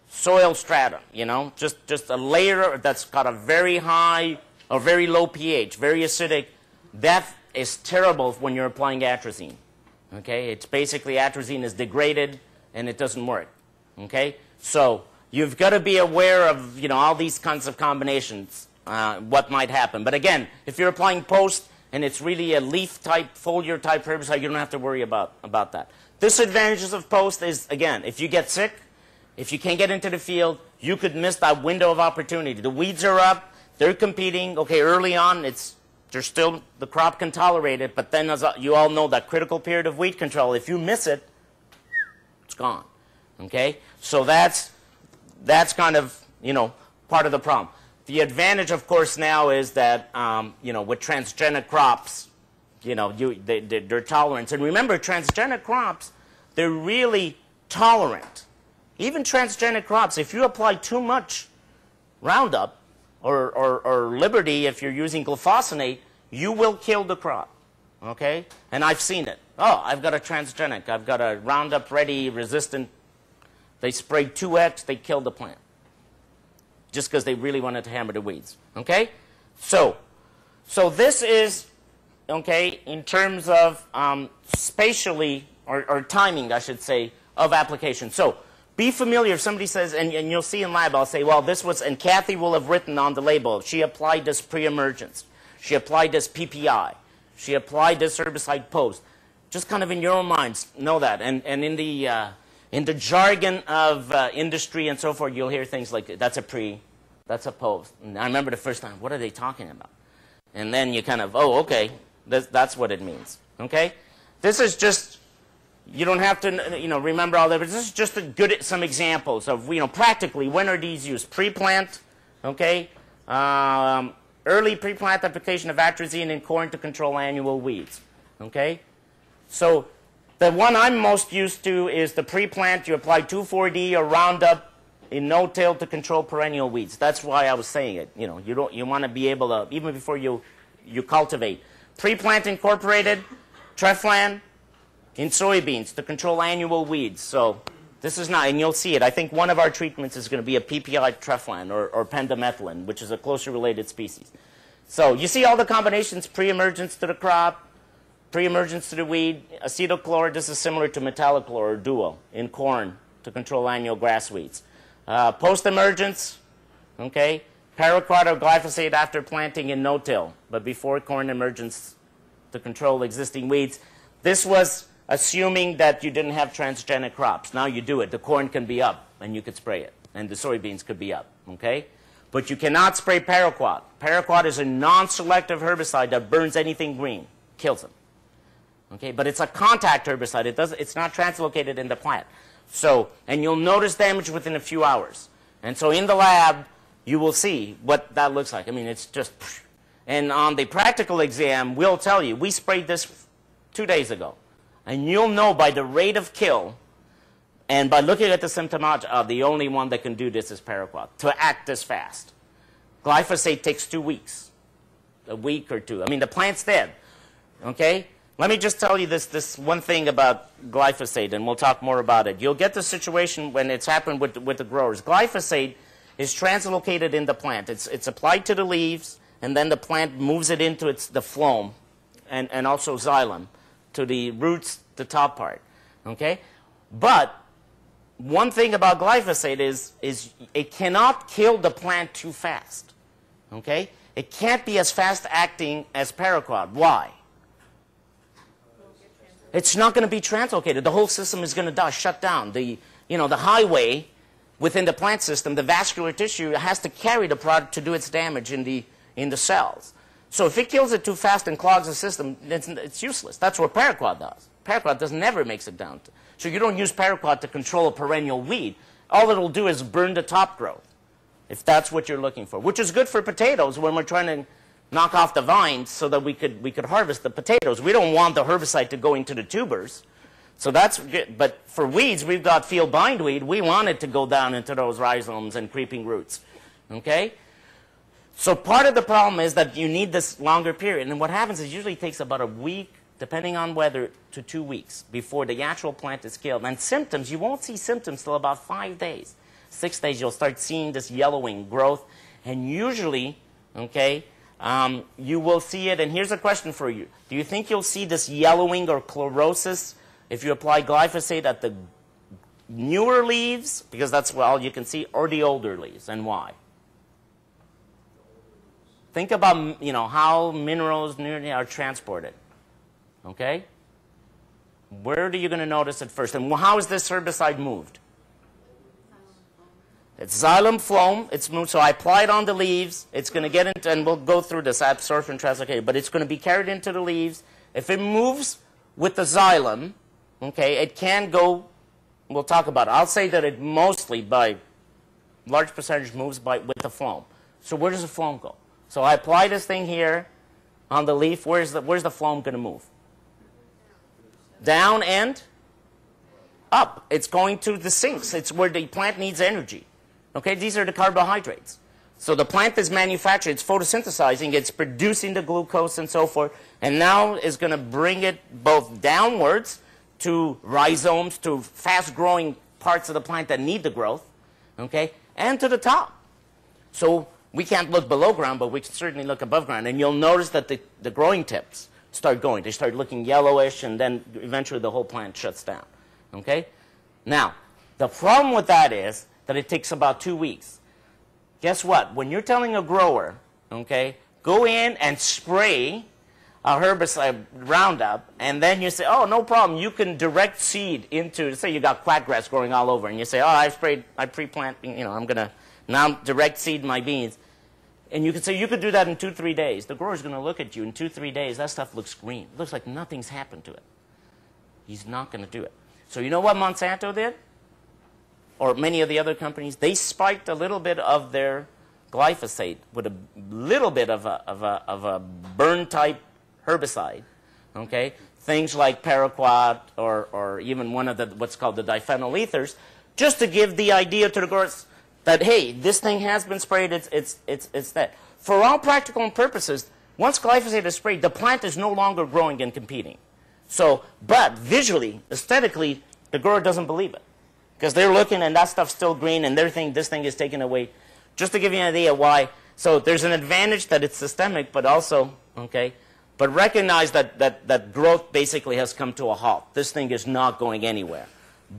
Speaker 1: soil strata, you know, just, just a layer that's got a very high or very low pH, very acidic. That is terrible when you're applying atrazine. Okay, it's basically atrazine is degraded and it doesn't work. Okay, so you've got to be aware of you know all these kinds of combinations, uh, what might happen. But again, if you're applying post and it's really a leaf type, foliar type herbicide, you don't have to worry about about that. Disadvantages of post is again, if you get sick, if you can't get into the field, you could miss that window of opportunity. The weeds are up, they're competing. Okay, early on, it's they're still the crop can tolerate it, but then as you all know that critical period of weed control, if you miss it, it's gone. Okay, so that's that's kind of you know part of the problem. The advantage, of course, now is that um, you know with transgenic crops, you know you they, they, they're tolerant. And remember, transgenic crops, they're really tolerant. Even transgenic crops, if you apply too much Roundup or, or, or Liberty, if you're using glyphosate, you will kill the crop. Okay? And I've seen it. Oh, I've got a transgenic. I've got a Roundup Ready resistant. They sprayed 2X, they killed the plant. Just because they really wanted to hammer the weeds. Okay? So, so this is, okay, in terms of um, spatially, or, or timing, I should say, of application. So, be familiar if somebody says, and, and, you'll see in lab, I'll say, well, this was, and Kathy will have written on the label, she applied this pre-emergence. She applied this PPI. She applied this herbicide post. Just kind of in your own minds, know that. And, and in, the, uh, in the jargon of uh, industry and so forth, you'll hear things like, that's a pre, that's a post. And I remember the first time, what are they talking about? And then you kind of, oh, okay, that's, that's what it means. Okay? This is just you don't have to, you know, remember all that, but this is just a good some examples of, you know, practically when are these used? Pre-plant, okay, um, early pre-plant application of atrazine in corn to control annual weeds, okay. So the one I'm most used to is the pre-plant. You apply 2,4-D or Roundup in no-till to control perennial weeds. That's why I was saying it. You know, you don't you want to be able to even before you you cultivate. Pre-plant incorporated, Treflan in soybeans to control annual weeds. So this is not, and you'll see it. I think one of our treatments is going to be a PPI Treflan or, or pendimethalin, which is a closely related species. So you see all the combinations, pre-emergence to the crop, pre-emergence to the weed, acetochlor, this is similar to metolachlor or Dual in corn to control annual grass weeds. Uh, post-emergence, okay, paraquat or glyphosate after planting in no-till, but before corn emergence to control existing weeds. This was assuming that you didn't have transgenic crops. Now you do it. The corn can be up, and you could spray it, and the soybeans could be up, okay? But you cannot spray paraquat. Paraquat is a non-selective herbicide that burns anything green, kills them. Okay, but it's a contact herbicide. It does, it's not translocated in the plant. So, and you'll notice damage within a few hours. And so in the lab, you will see what that looks like. I mean, it's just, and on the practical exam, we'll tell you, we sprayed this two days ago. And you'll know by the rate of kill and by looking at the symptomology, uh, the only one that can do this is paraquat, to act this fast. Glyphosate takes two weeks, a week or two. I mean, the plant's dead, okay? Let me just tell you this, this one thing about glyphosate, and we'll talk more about it. You'll get the situation when it's happened with, with the growers. Glyphosate is translocated in the plant. It's, it's applied to the leaves, and then the plant moves it into its, the phloem and, and also xylem to the roots, the top part. Okay? But one thing about glyphosate is, is it cannot kill the plant too fast. Okay? It can't be as fast acting as paraquat. Why? It's not going to be translocated. The whole system is going to die, shut down. The, you know, the highway within the plant system, the vascular tissue has to carry the product to do its damage in the, in the cells. So if it kills it too fast and clogs the system, it's, it's useless. That's what paraquat does. Paraquat does never makes it down. To, so you don't use paraquat to control a perennial weed. All it'll do is burn the top growth, if that's what you're looking for, which is good for potatoes when we're trying to knock off the vines so that we could, we could harvest the potatoes. We don't want the herbicide to go into the tubers. So that's good. But for weeds, we've got field bindweed. We want it to go down into those rhizomes and creeping roots. Okay? So part of the problem is that you need this longer period. And what happens is usually takes about a week, depending on weather, to two weeks before the actual plant is killed. And symptoms, you won't see symptoms till about five days. Six days, you'll start seeing this yellowing growth. And usually, okay, um, you will see it. And here's a question for you. Do you think you'll see this yellowing or chlorosis if you apply glyphosate at the newer leaves, because that's all you can see, or the older leaves, and why? Think about you know how minerals are transported. Okay? Where are you going to notice it first? And how is this herbicide moved? It's xylem phloem. It's moved. So I apply it on the leaves. It's going to get into, and we'll go through this absorption translocation, but it's going to be carried into the leaves. If it moves with the xylem, okay, it can go, we'll talk about it. I'll say that it mostly, by large percentage, moves by with the phloem. So where does the phloem go? So I apply this thing here on the leaf. Where's the, where's the phloem going to move? Down and up. It's going to the sinks. It's where the plant needs energy. Okay, these are the carbohydrates. So the plant is manufacturing, it's photosynthesizing, it's producing the glucose and so forth, and now is going to bring it both downwards to rhizomes, to fast-growing parts of the plant that need the growth, okay, and to the top. So we can't look below ground, but we can certainly look above ground. And you'll notice that the, the growing tips start going. They start looking yellowish, and then eventually the whole plant shuts down. Okay? Now, the problem with that is that it takes about two weeks. Guess what? When you're telling a grower, okay, go in and spray a herbicide Roundup, and then you say, oh, no problem. You can direct seed into, say you got quackgrass growing all over, and you say, oh, I've sprayed, I pre-plant, you know, I'm going to now direct seed my beans. And you could say you could do that in two, three days. The grower's going to look at you in two, three days. That stuff looks green. It looks like nothing's happened to it. He's not going to do it. So you know what Monsanto did? Or many of the other companies? They spiked a little bit of their glyphosate with a little bit of a, of a, of a burn type herbicide. Okay? Things like paraquat or, or even one of the what's called the diphenyl ethers, just to give the idea to the growers that hey, this thing has been sprayed. It's it's it's it's that. For all practical purposes, once glyphosate is sprayed, the plant is no longer growing and competing. So, but visually, aesthetically, the grower doesn't believe it because they're looking and that stuff's still green and they're thinking this thing is taken away. Just to give you an idea why. So there's an advantage that it's systemic, but also okay. But recognize that, that, that growth basically has come to a halt. This thing is not going anywhere.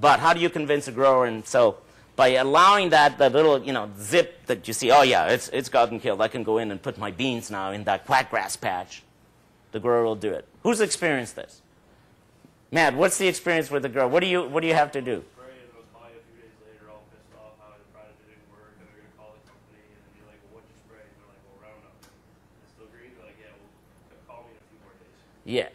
Speaker 1: But how do you convince a grower? And so by allowing that, that little you know, zip that you see, oh yeah, it's, it's gotten killed. I can go in and put my beans now in that quackgrass patch. The grower will do it. Who's experienced this? Matt, what's the experience with the grower? What do you, what do you have to do?
Speaker 8: Spray and they'll call you a few days later, all pissed off how the product didn't work, and they're gonna call the company, and then you're like, well, what'd you spray? And they're like, well, Roundup. It's still green. They're like, yeah, well, call me in a few more days.
Speaker 1: Yeah.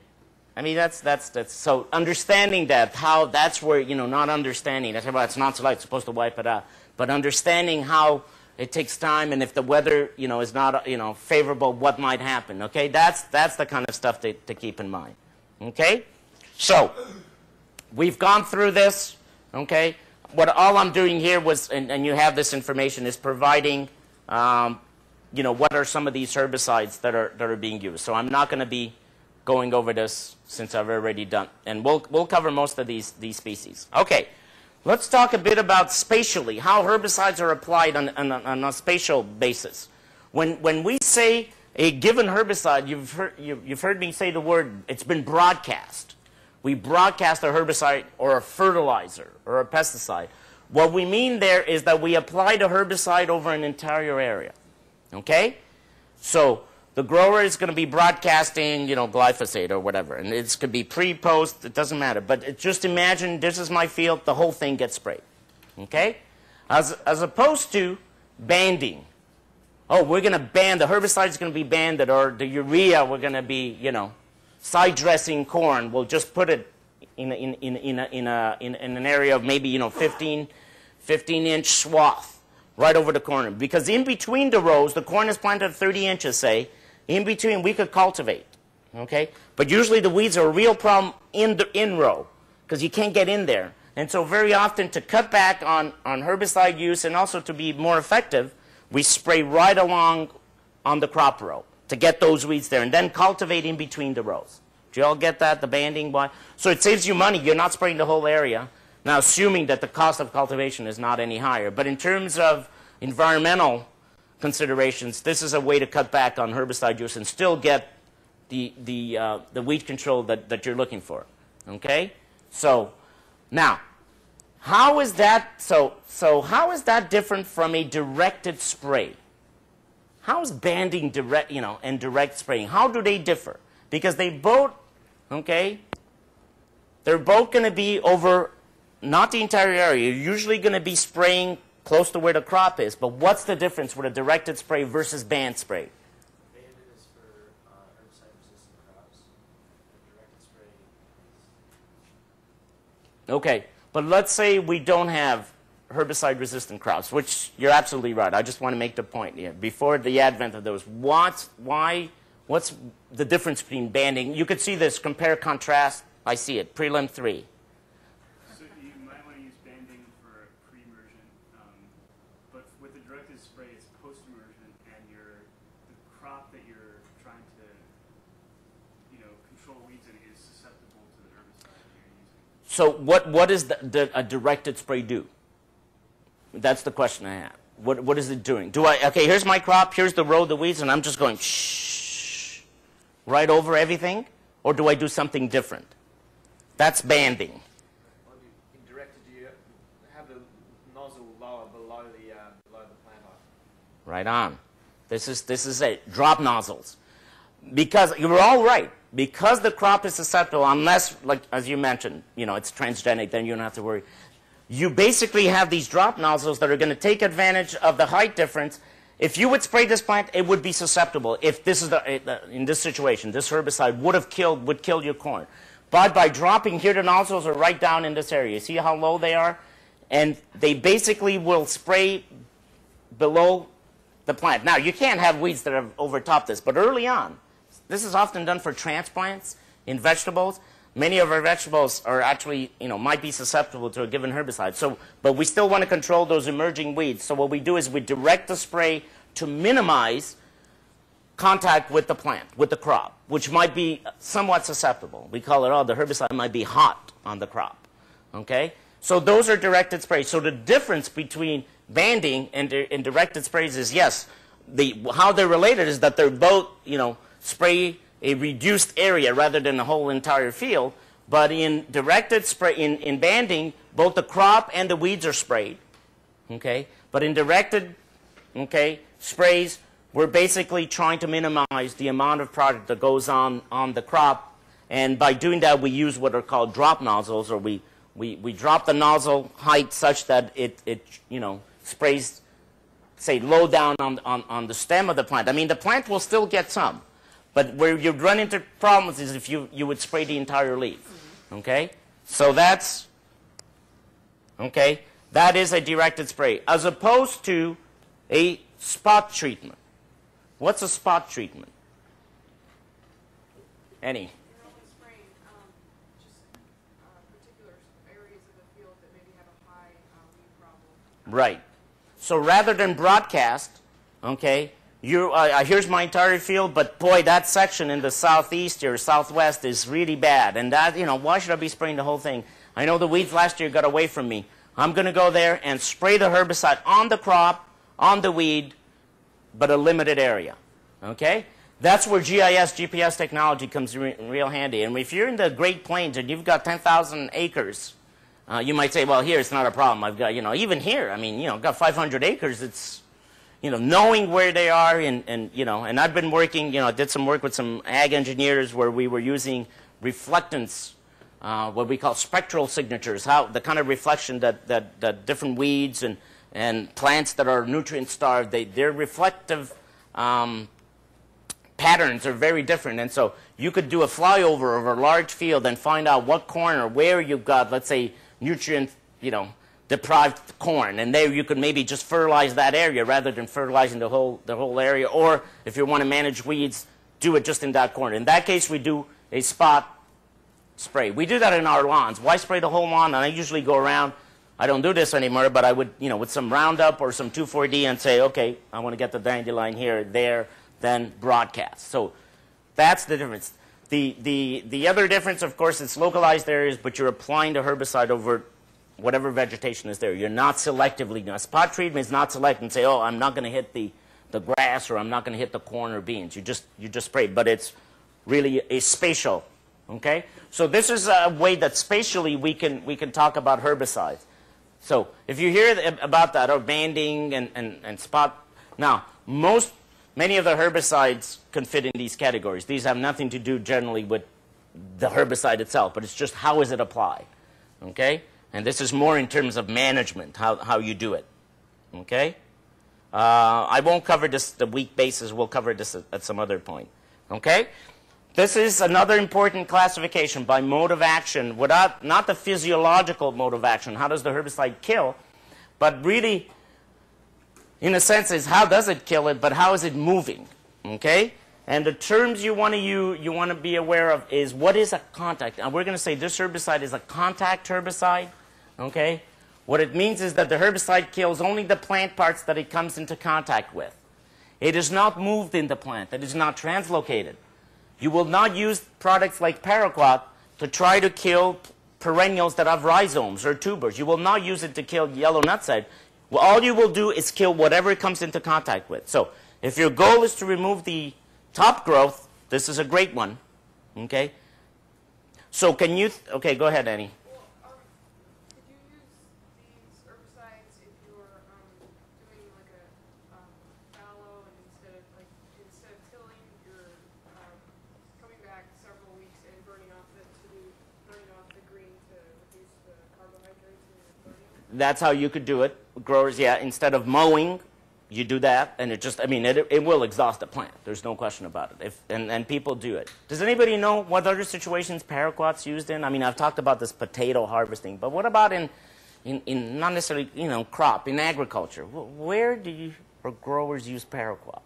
Speaker 1: I mean, that's, that's, that's, so understanding that, how, that's where, you know, not understanding, that's about, it's not so light, it's supposed to wipe it out, but understanding how it takes time and if the weather, you know, is not, you know, favorable, what might happen, okay? That's, that's the kind of stuff to, to keep in mind, okay? So, we've gone through this, okay? What all I'm doing here was, and, and you have this information, is providing, um, you know, what are some of these herbicides that are, that are being used. So I'm not going to be going over this since I've already done, and we'll, we'll cover most of these, these species. Okay, let's talk a bit about spatially, how herbicides are applied on, on, on a spatial basis. When, when we say a given herbicide, you've heard, you, you've heard me say the word, it's been broadcast. We broadcast a herbicide or a fertilizer or a pesticide. What we mean there is that we apply the herbicide over an entire area. Okay? So the grower is going to be broadcasting, you know, glyphosate or whatever. And it's going to be pre, post, it doesn't matter. But it, just imagine this is my field, the whole thing gets sprayed. Okay? As, as opposed to banding. Oh, we're going to ban, the herbicide is going to be banded, or the urea, we're going to be, you know, side dressing corn. We'll just put it in, in, in, in, a, in, a, in, in an area of maybe, you know, 15, 15 inch swath right over the corner. Because in between the rows, the corn is planted 30 inches, say, in between we could cultivate. Okay? But usually the weeds are a real problem in the in row because you can't get in there. And so very often to cut back on, on herbicide use and also to be more effective, we spray right along on the crop row to get those weeds there and then cultivate in between the rows. Do you all get that, the banding? Why? So it saves you money. You're not spraying the whole area. Now, assuming that the cost of cultivation is not any higher. But in terms of environmental considerations, this is a way to cut back on herbicide use and still get the, the, uh, the weed control that, that you're looking for. Okay? So, now, how is that, so, so how is that different from a directed spray? How is banding direct, you know, and direct spraying? How do they differ? Because they both, okay, they're both going to be over not the entire area. You're usually going to be spraying close to where the crop is. But what's the difference with a directed spray versus band spray? Okay, but let's say we don't have herbicide-resistant crops, which you're absolutely right. I just want to make the point here. Before the advent of those, what, why, what's the difference between banding? You could see this, compare, contrast. I see it, prelim 3.
Speaker 4: So
Speaker 1: what, what does the, the, a directed spray do? That's the question I have. What, what is it doing? Do I, okay, here's my crop, here's the row of the weeds, and I'm just going shh, right over everything? Or do I do something different? That's banding.
Speaker 6: Well, you, you have the nozzle lower below the uh, below the plant.
Speaker 1: Right on. This is, this is it. Drop nozzles. Because, you're all right. Because the crop is susceptible, unless, like, as you mentioned, you know, it's transgenic, then you don't have to worry. You basically have these drop nozzles that are going to take advantage of the height difference. If you would spray this plant, it would be susceptible. If this is eh, the, in this situation, this herbicide would have killed, would kill your corn. But by dropping here, the nozzles are right down in this area. See how low they are? And they basically will spray below the plant. Now, you can't have weeds that have overtopped this, but early on, this is often done for transplants in vegetables. many of our vegetables are actually, you know, might be susceptible to a given herbicide. So, but we still want to control those emerging weeds. So what we do is we direct the spray to minimize contact with the plant, with the crop, which might be somewhat susceptible. We call it, oh, the herbicide might be hot on the crop. Okay? So those are directed sprays. So the difference between banding and, and directed sprays is, yes, the, how they're related is that they're both, you know, spray a reduced area rather than the whole entire field. But in directed spray, in, in banding, both the crop and the weeds are sprayed. Okay? But in directed okay, sprays, we're basically trying to minimize the amount of product that goes on on the crop. And by doing that, we use what are called drop nozzles, or we, we, we drop the nozzle height such that it, it you know, sprays, say, low down on, on, on the stem of the plant. I mean, the plant will still get some. But where you run into problems is if you, you would spray the entire leaf. Okay? So that's, okay, that is a directed spray. As opposed to a spot treatment. What's a spot treatment? Any?
Speaker 5: You're only spraying, um, uh, particular areas of the field that maybe have a high, uh.
Speaker 1: Right. So rather than broadcast, okay, you, uh, here's my entire field, but boy, that section in the southeast or southwest is really bad. And that, you know, why should I be spraying the whole thing? I know the weeds last year got away from me. I'm going to go there and spray the herbicide on the crop, on the weed, but a limited area. Okay? That's where GIS, GPS technology comes re- real handy. And if you're in the Great Plains and you've got 10,000 acres, uh, you might say, well, here it's not a problem. I've got, you know, even here, I mean, you know, I've got 500 acres. It's, you know, knowing where they are and, and, you know, and I've been working, you know, I did some work with some ag engineers where we were using reflectance, uh, what we call spectral signatures, how the kind of reflection that, that, that different weeds and, and plants that are nutrient starved, they, their reflective um, patterns are very different. And so you could do a flyover of a large field and find out what corner, where you've got, let's say, nutrient, you know, deprived corn. And there you could maybe just fertilize that area rather than fertilizing the whole, the whole area. Or if you want to manage weeds, do it just in that corner. In that case, we do a spot spray. We do that in our lawns. Why spray the whole lawn? And I usually go around. I don't do this anymore, but I would, you know, with some Roundup or some 2,4-D and say, okay, I want to get the dandelion here, there, then broadcast. So that's the difference. The, the, the other difference, of course, it's localized areas, but you're applying the herbicide over whatever vegetation is there. You're not selectively. Now, spot treatment is not select and say, oh, I'm not going to hit the, the grass or I'm not going to hit the corn or beans. You just, you just spray. But it's really a spatial. Okay? So this is a way that spatially we can, we can talk about herbicides. So if you hear about that, or banding and, and, and spot, now, most, many of the herbicides can fit in these categories. These have nothing to do generally with the herbicide itself, but it's just how is it applied. Okay? And this is more in terms of management, how, how you do it. Okay? Uh, I won't cover this, the weak bases. We'll cover this at, at some other point. Okay? This is another important classification by mode of action, without, not the physiological mode of action, how does the herbicide kill, but really, in a sense, is how does it kill it, but how is it moving? Okay? And the terms you want to you, you want to be aware of is what is a contact? And we're going to say this herbicide is a contact herbicide. Okay? What it means is that the herbicide kills only the plant parts that it comes into contact with. It is not moved in the plant. It is not translocated. You will not use products like paraquat to try to kill perennials that have rhizomes or tubers. You will not use it to kill yellow nutsedge. Well, all you will do is kill whatever it comes into contact with. So if your goal is to remove the top growth, this is a great one. Okay? So can you, okay, go ahead, Annie.
Speaker 5: Well, um, could you use these herbicides if you were, um, doing like a, um, fallow and instead of, like, instead of tilling, you're, um, coming back several weeks and burning off the, to do, burning off the green to reduce the carbohydrates in your burning?
Speaker 1: That's how you could do it. Growers, yeah, instead of mowing, you do that, and it just, I mean, it, it will exhaust the plant. There's no question about it. If, and, and people do it. Does anybody know what other situations paraquat's used in? I mean, I've talked about this potato harvesting, but what about in, in, in not necessarily, you know, crop, in agriculture? Where do you, or growers use paraquat?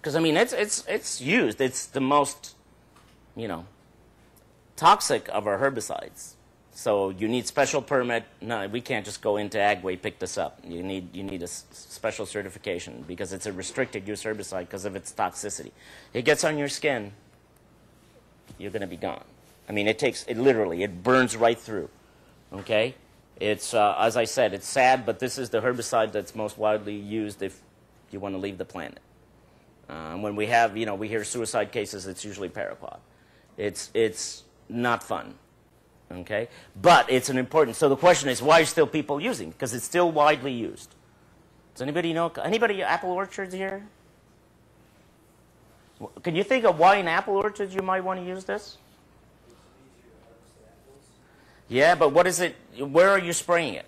Speaker 1: Because, I mean, it's, it's, it's used. It's the most, you know, toxic of our herbicides. So you need special permit. No, we can't just go into Agway pick this up. You need you need a special certification because it's a restricted use herbicide because of its toxicity. It gets on your skin, you're going to be gone. I mean, it takes it literally. It burns right through. Okay, it's uh, as I said, it's sad, but this is the herbicide that's most widely used if you want to leave the planet. Uh, when we have, you know, we hear suicide cases, it's usually paraquat. It's it's not fun. Okay, but it's an important. So the question is, why are still people using? Because it's still widely used. Does anybody know? Anybody apple orchards here? Can you think of why in apple orchards you might want to use this? Yeah, but what is it? Where are you spraying it?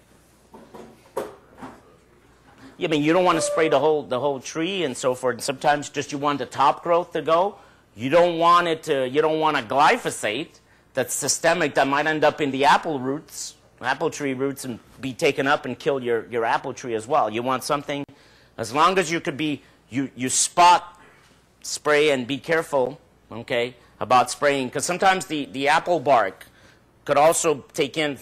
Speaker 1: Yeah, I mean, you don't want to spray the whole the whole tree and so forth. And Sometimes just you want the top growth to go. You don't want it to. You don't want a glyphosate that's systemic that might end up in the apple roots, apple tree roots, and be taken up and kill your your apple tree as well. You want something, as long as you could be you you spot spray and be careful, okay, about spraying because sometimes the the apple bark could also take in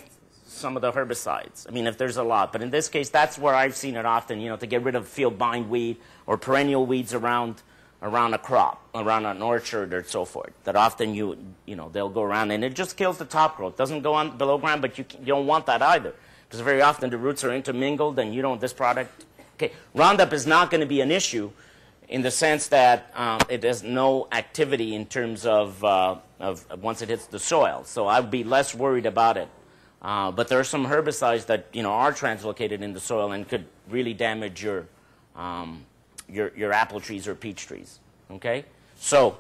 Speaker 1: some of the herbicides. I mean, if there's a lot, but in this case, that's where I've seen it often. You know, to get rid of field bindweed or perennial weeds around around a crop, around an orchard, or so forth. That often you you know they'll go around and it just kills the top growth. Doesn't go on below ground, but you, you don't want that either because very often the roots are intermingled, and you don't. This product, okay, Roundup is not going to be an issue in the sense that um, it has no activity in terms of, uh, of once it hits the soil. So I'd be less worried about it. Uh, but there are some herbicides that you know are translocated in the soil and could really damage your um, your your apple trees or peach trees. Okay, so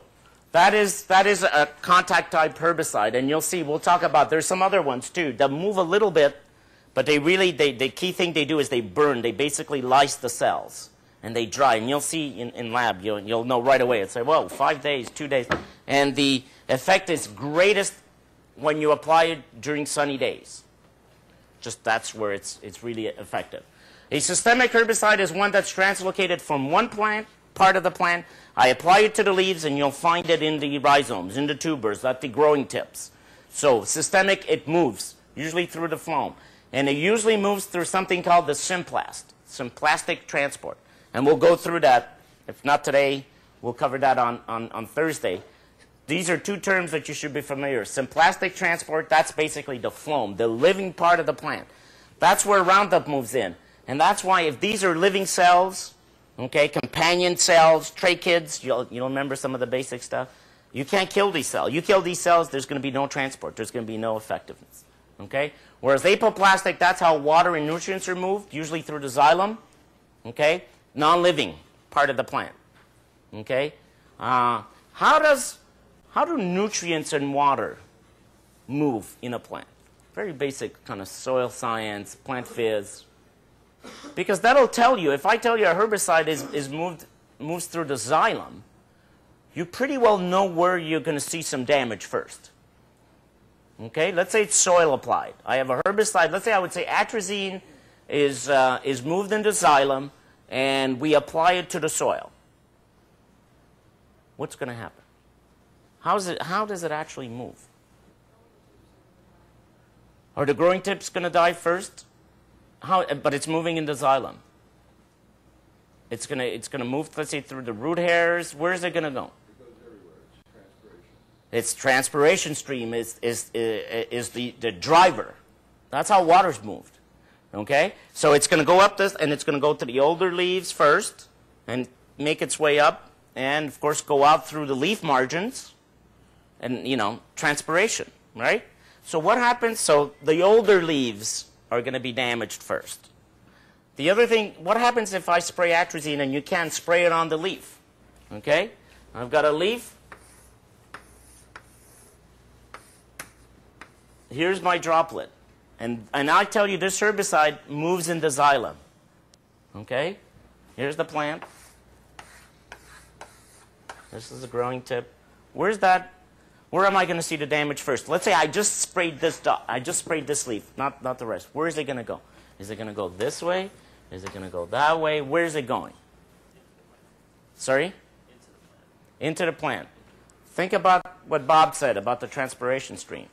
Speaker 1: that is that is a contact type herbicide, and you'll see we'll talk about. There's some other ones too that move a little bit, but they really they the key thing they do is they burn. They basically lyse the cells and they dry, and you'll see in, in lab you'll you'll know right away. It's like whoa, five days, two days, and the effect is greatest when you apply it during sunny days. Just that's where it's, it's really effective. A systemic herbicide is one that's translocated from one plant, part of the plant. I apply it to the leaves, and you'll find it in the rhizomes, in the tubers, at the growing tips. So systemic, it moves, usually through the phloem. And it usually moves through something called the symplast, symplastic transport. And we'll go through that. If not today, we'll cover that on, on, on Thursday. These are two terms that you should be familiar. Symplastic transport, that's basically the phloem, the living part of the plant. That's where Roundup moves in. And that's why if these are living cells, okay, companion cells, tracheids, you'll, you'll remember some of the basic stuff. You can't kill these cells. You kill these cells, there's going to be no transport. There's going to be no effectiveness. Okay? Whereas apoplastic, that's how water and nutrients are moved, usually through the xylem. Okay? Non-living part of the plant. Okay? Uh, how does how do nutrients and water move in a plant? Very basic kind of soil science, plant phys. Because that'll tell you, if I tell you a herbicide is, is moved, moves through the xylem, you pretty well know where you're going to see some damage first. Okay, let's say it's soil applied. I have a herbicide, let's say I would say atrazine is, uh, is moved into xylem and we apply it to the soil. What's going to happen? How's it, how does it actually move? Are the growing tips going to die first? How, but it's moving in the xylem. It's going to it's going to move, let's say, through the root hairs. Where is it going to go?
Speaker 3: It goes everywhere, it's transpiration.
Speaker 1: Its transpiration stream is, is, uh, is the, the driver. That's how water's moved. Okay? So it's going to go up this, and it's going to go to the older leaves first, and make its way up, and of course go out through the leaf margins, and, you know, transpiration, right? So what happens? So the older leaves are going to be damaged first. The other thing, what happens if I spray atrazine and you can't spray it on the leaf? Okay? I've got a leaf. Here's my droplet. And, and I tell you this herbicide moves in the xylem. Okay? Here's the plant. This is a growing tip. Where's that? Where am I going to see the damage first? Let's say I just sprayed this dot. I just sprayed this leaf, not, not the rest. Where is it going to go? Is it going to go this way? Is it going to go that way? Where is it going? Sorry? Into the plant. think about what Bob said about the transpiration stream.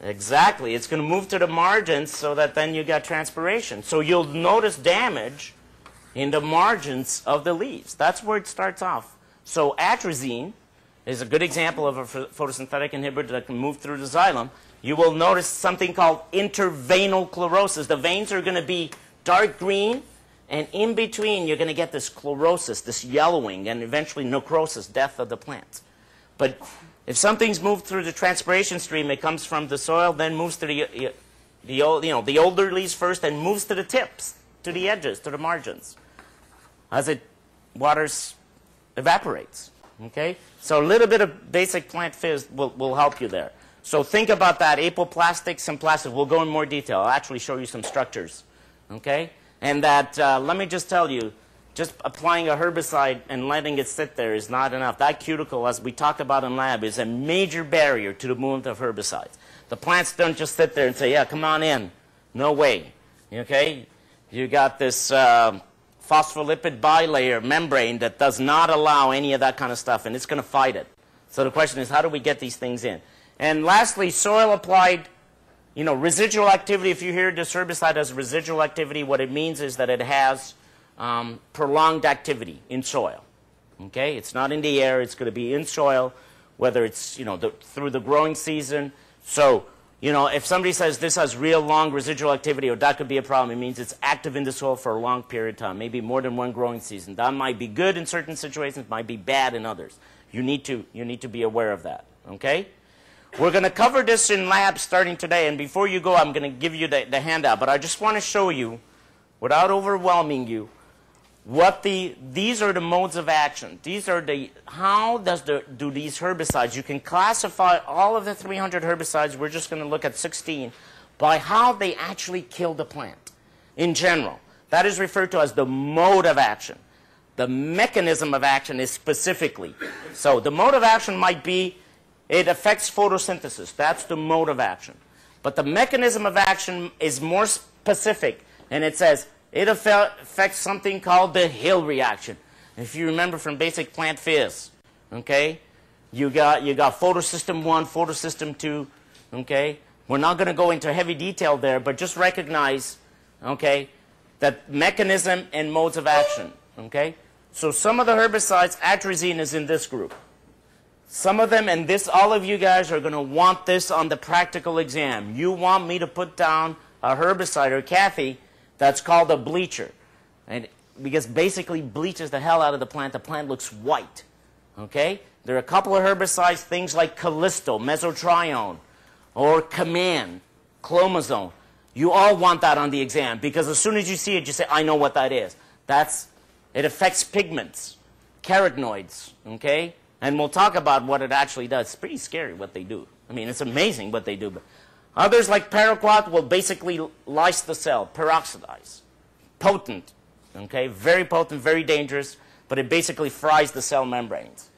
Speaker 1: Exactly. It's going to move to the margins so that then you got transpiration. So you'll notice damage in the margins of the leaves. That's where it starts off. So atrazine is a good example of a photosynthetic inhibitor that can move through the xylem. You will notice something called interveinal chlorosis. The veins are going to be dark green, and in between you're going to get this chlorosis, this yellowing, and eventually necrosis, death of the plant. But if something's moved through the transpiration stream, it comes from the soil, then moves to the, the, you know, the older leaves first, and moves to the tips, to the edges, to the margins. As it waters, evaporates. Okay? So a little bit of basic plant phys will, will help you there. So think about that, apoplastics and. We'll go in more detail. I'll actually show you some structures. Okay? And that, uh, let me just tell you, just applying a herbicide and letting it sit there is not enough. That cuticle, as we talked about in lab, is a major barrier to the movement of herbicides. The plants don't just sit there and say, yeah, come on in. No way. Okay? You got this uh, phospholipid bilayer membrane that does not allow any of that kind of stuff, and it's going to fight it. So the question is, how do we get these things in? And lastly, soil applied you know, residual activity, if you hear this herbicide has residual activity, what it means is that it has um, prolonged activity in soil. Okay? It's not in the air, it's going to be in soil, whether it's, you know, the, through the growing season. So, you know, if somebody says this has real long residual activity, or that could be a problem, it means it's active in the soil for a long period of time, maybe more than one growing season. That might be good in certain situations, might be bad in others. You need to, you need to be aware of that. Okay? We're going to cover this in lab starting today, and before you go, I'm going to give you the, the handout, but I just want to show you, without overwhelming you, what the, these are the modes of action. These are the, how does the, do these herbicides, you can classify all of the 300 herbicides, we're just going to look at 16, by how they actually kill the plant in general. That is referred to as the mode of action. The mechanism of action is specifically. So the mode of action might be it affects photosynthesis. That's the mode of action. But the mechanism of action is more specific, and it says it affects something called the Hill reaction. If you remember from basic plant phys, okay, you got you got photosystem one, photosystem two, okay. We're not going to go into heavy detail there, but just recognize, okay, that mechanism and modes of action, okay. So some of the herbicides, atrazine is in this group. Some of them, and this, all of you guys are going to want this on the practical exam. You want me to put down a herbicide, or Kathy, that's called a bleacher. And because basically bleaches the hell out of the plant. The plant looks white. Okay? There are a couple of herbicides, things like Callisto, Mesotrione, or Command, Clomazone. You all want that on the exam because as soon as you see it, you say, I know what that is. That's, it affects pigments, carotenoids, okay? And we'll talk about what it actually does. It's pretty scary what they do. I mean, it's amazing what they do. But others, like paraquat, will basically lyse the cell, peroxidize. Potent, okay? Very potent, very dangerous, but it basically fries the cell membranes.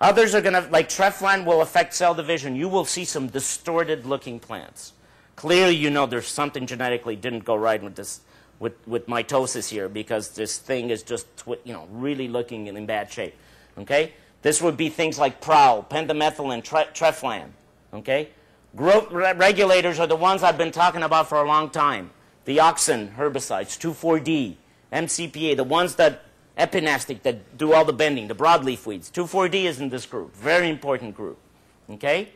Speaker 1: Others are going to, like Treflan, will affect cell division. You will see some distorted looking plants. Clearly, you know there's something genetically didn't go right with this, with, with mitosis here because this thing is just, you know, really looking in bad shape. Okay? This would be things like prowl, pendimethalin, tre treflan. Okay? Growth regulators are the ones I've been talking about for a long time. The auxin herbicides, 2,4-D, MCPA, the ones that epinastic that do all the bending, the broadleaf weeds. 2,4-D is in this group. Very important group. Okay?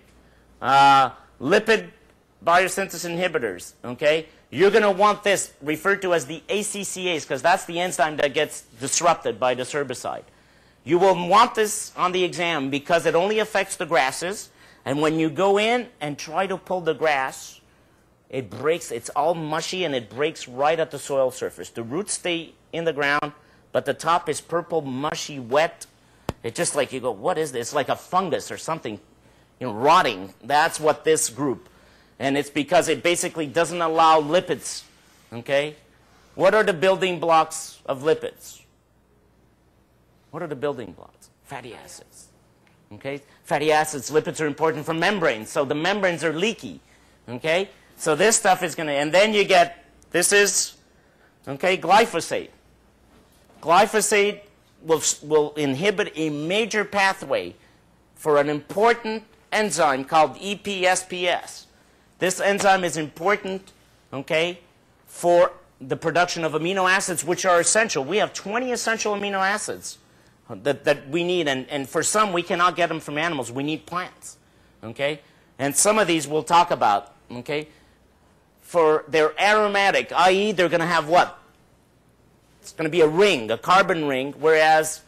Speaker 1: Uh, lipid biosynthesis inhibitors. Okay? You're going to want this referred to as the ACCase because that's the enzyme that gets disrupted by this herbicide. You will want this on the exam because it only affects the grasses. And when you go in and try to pull the grass, it breaks. It's all mushy and it breaks right at the soil surface. The roots stay in the ground, but the top is purple, mushy, wet. It's just like you go, what is this? It's like a fungus or something, you know, rotting. That's what this group. And it's because it basically doesn't allow lipids. Okay? What are the building blocks of lipids? What are the building blocks? Fatty acids. Okay? Fatty acids, lipids are important for membranes, so the membranes are leaky. Okay? So this stuff is going to, and then you get, this is, okay, glyphosate. Glyphosate will, will inhibit a major pathway for an important enzyme called EPSPS. This enzyme is important, okay, for the production of amino acids, which are essential. We have 20 essential amino acids that, that we need, and, and for some, we cannot get them from animals. We need plants, okay? And some of these we'll talk about, okay? For they're aromatic, i.e., they're going to have what? It's going to be a ring, a carbon ring, whereas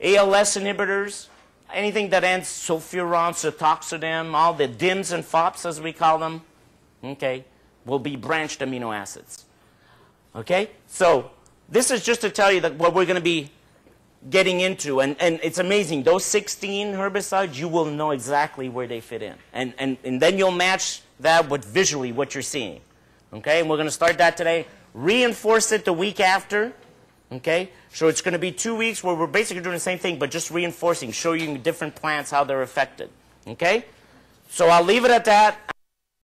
Speaker 1: ALS inhibitors, anything that ends sulfuron, sethoxydim, all the DIMs and FOPs as we call them, okay, will be branched amino acids. Okay? So this is just to tell you that what we're going to be getting into, and, and it's amazing. Those 16 herbicides, you will know exactly where they fit in. And, and, and then you'll match that with visually what you're seeing. Okay? And we're going to start that today. Reinforce it the week after. Okay? So it's going to be two weeks where we're basically doing the same thing, but just reinforcing, showing different plants, how they're affected. Okay? So I'll leave it at that.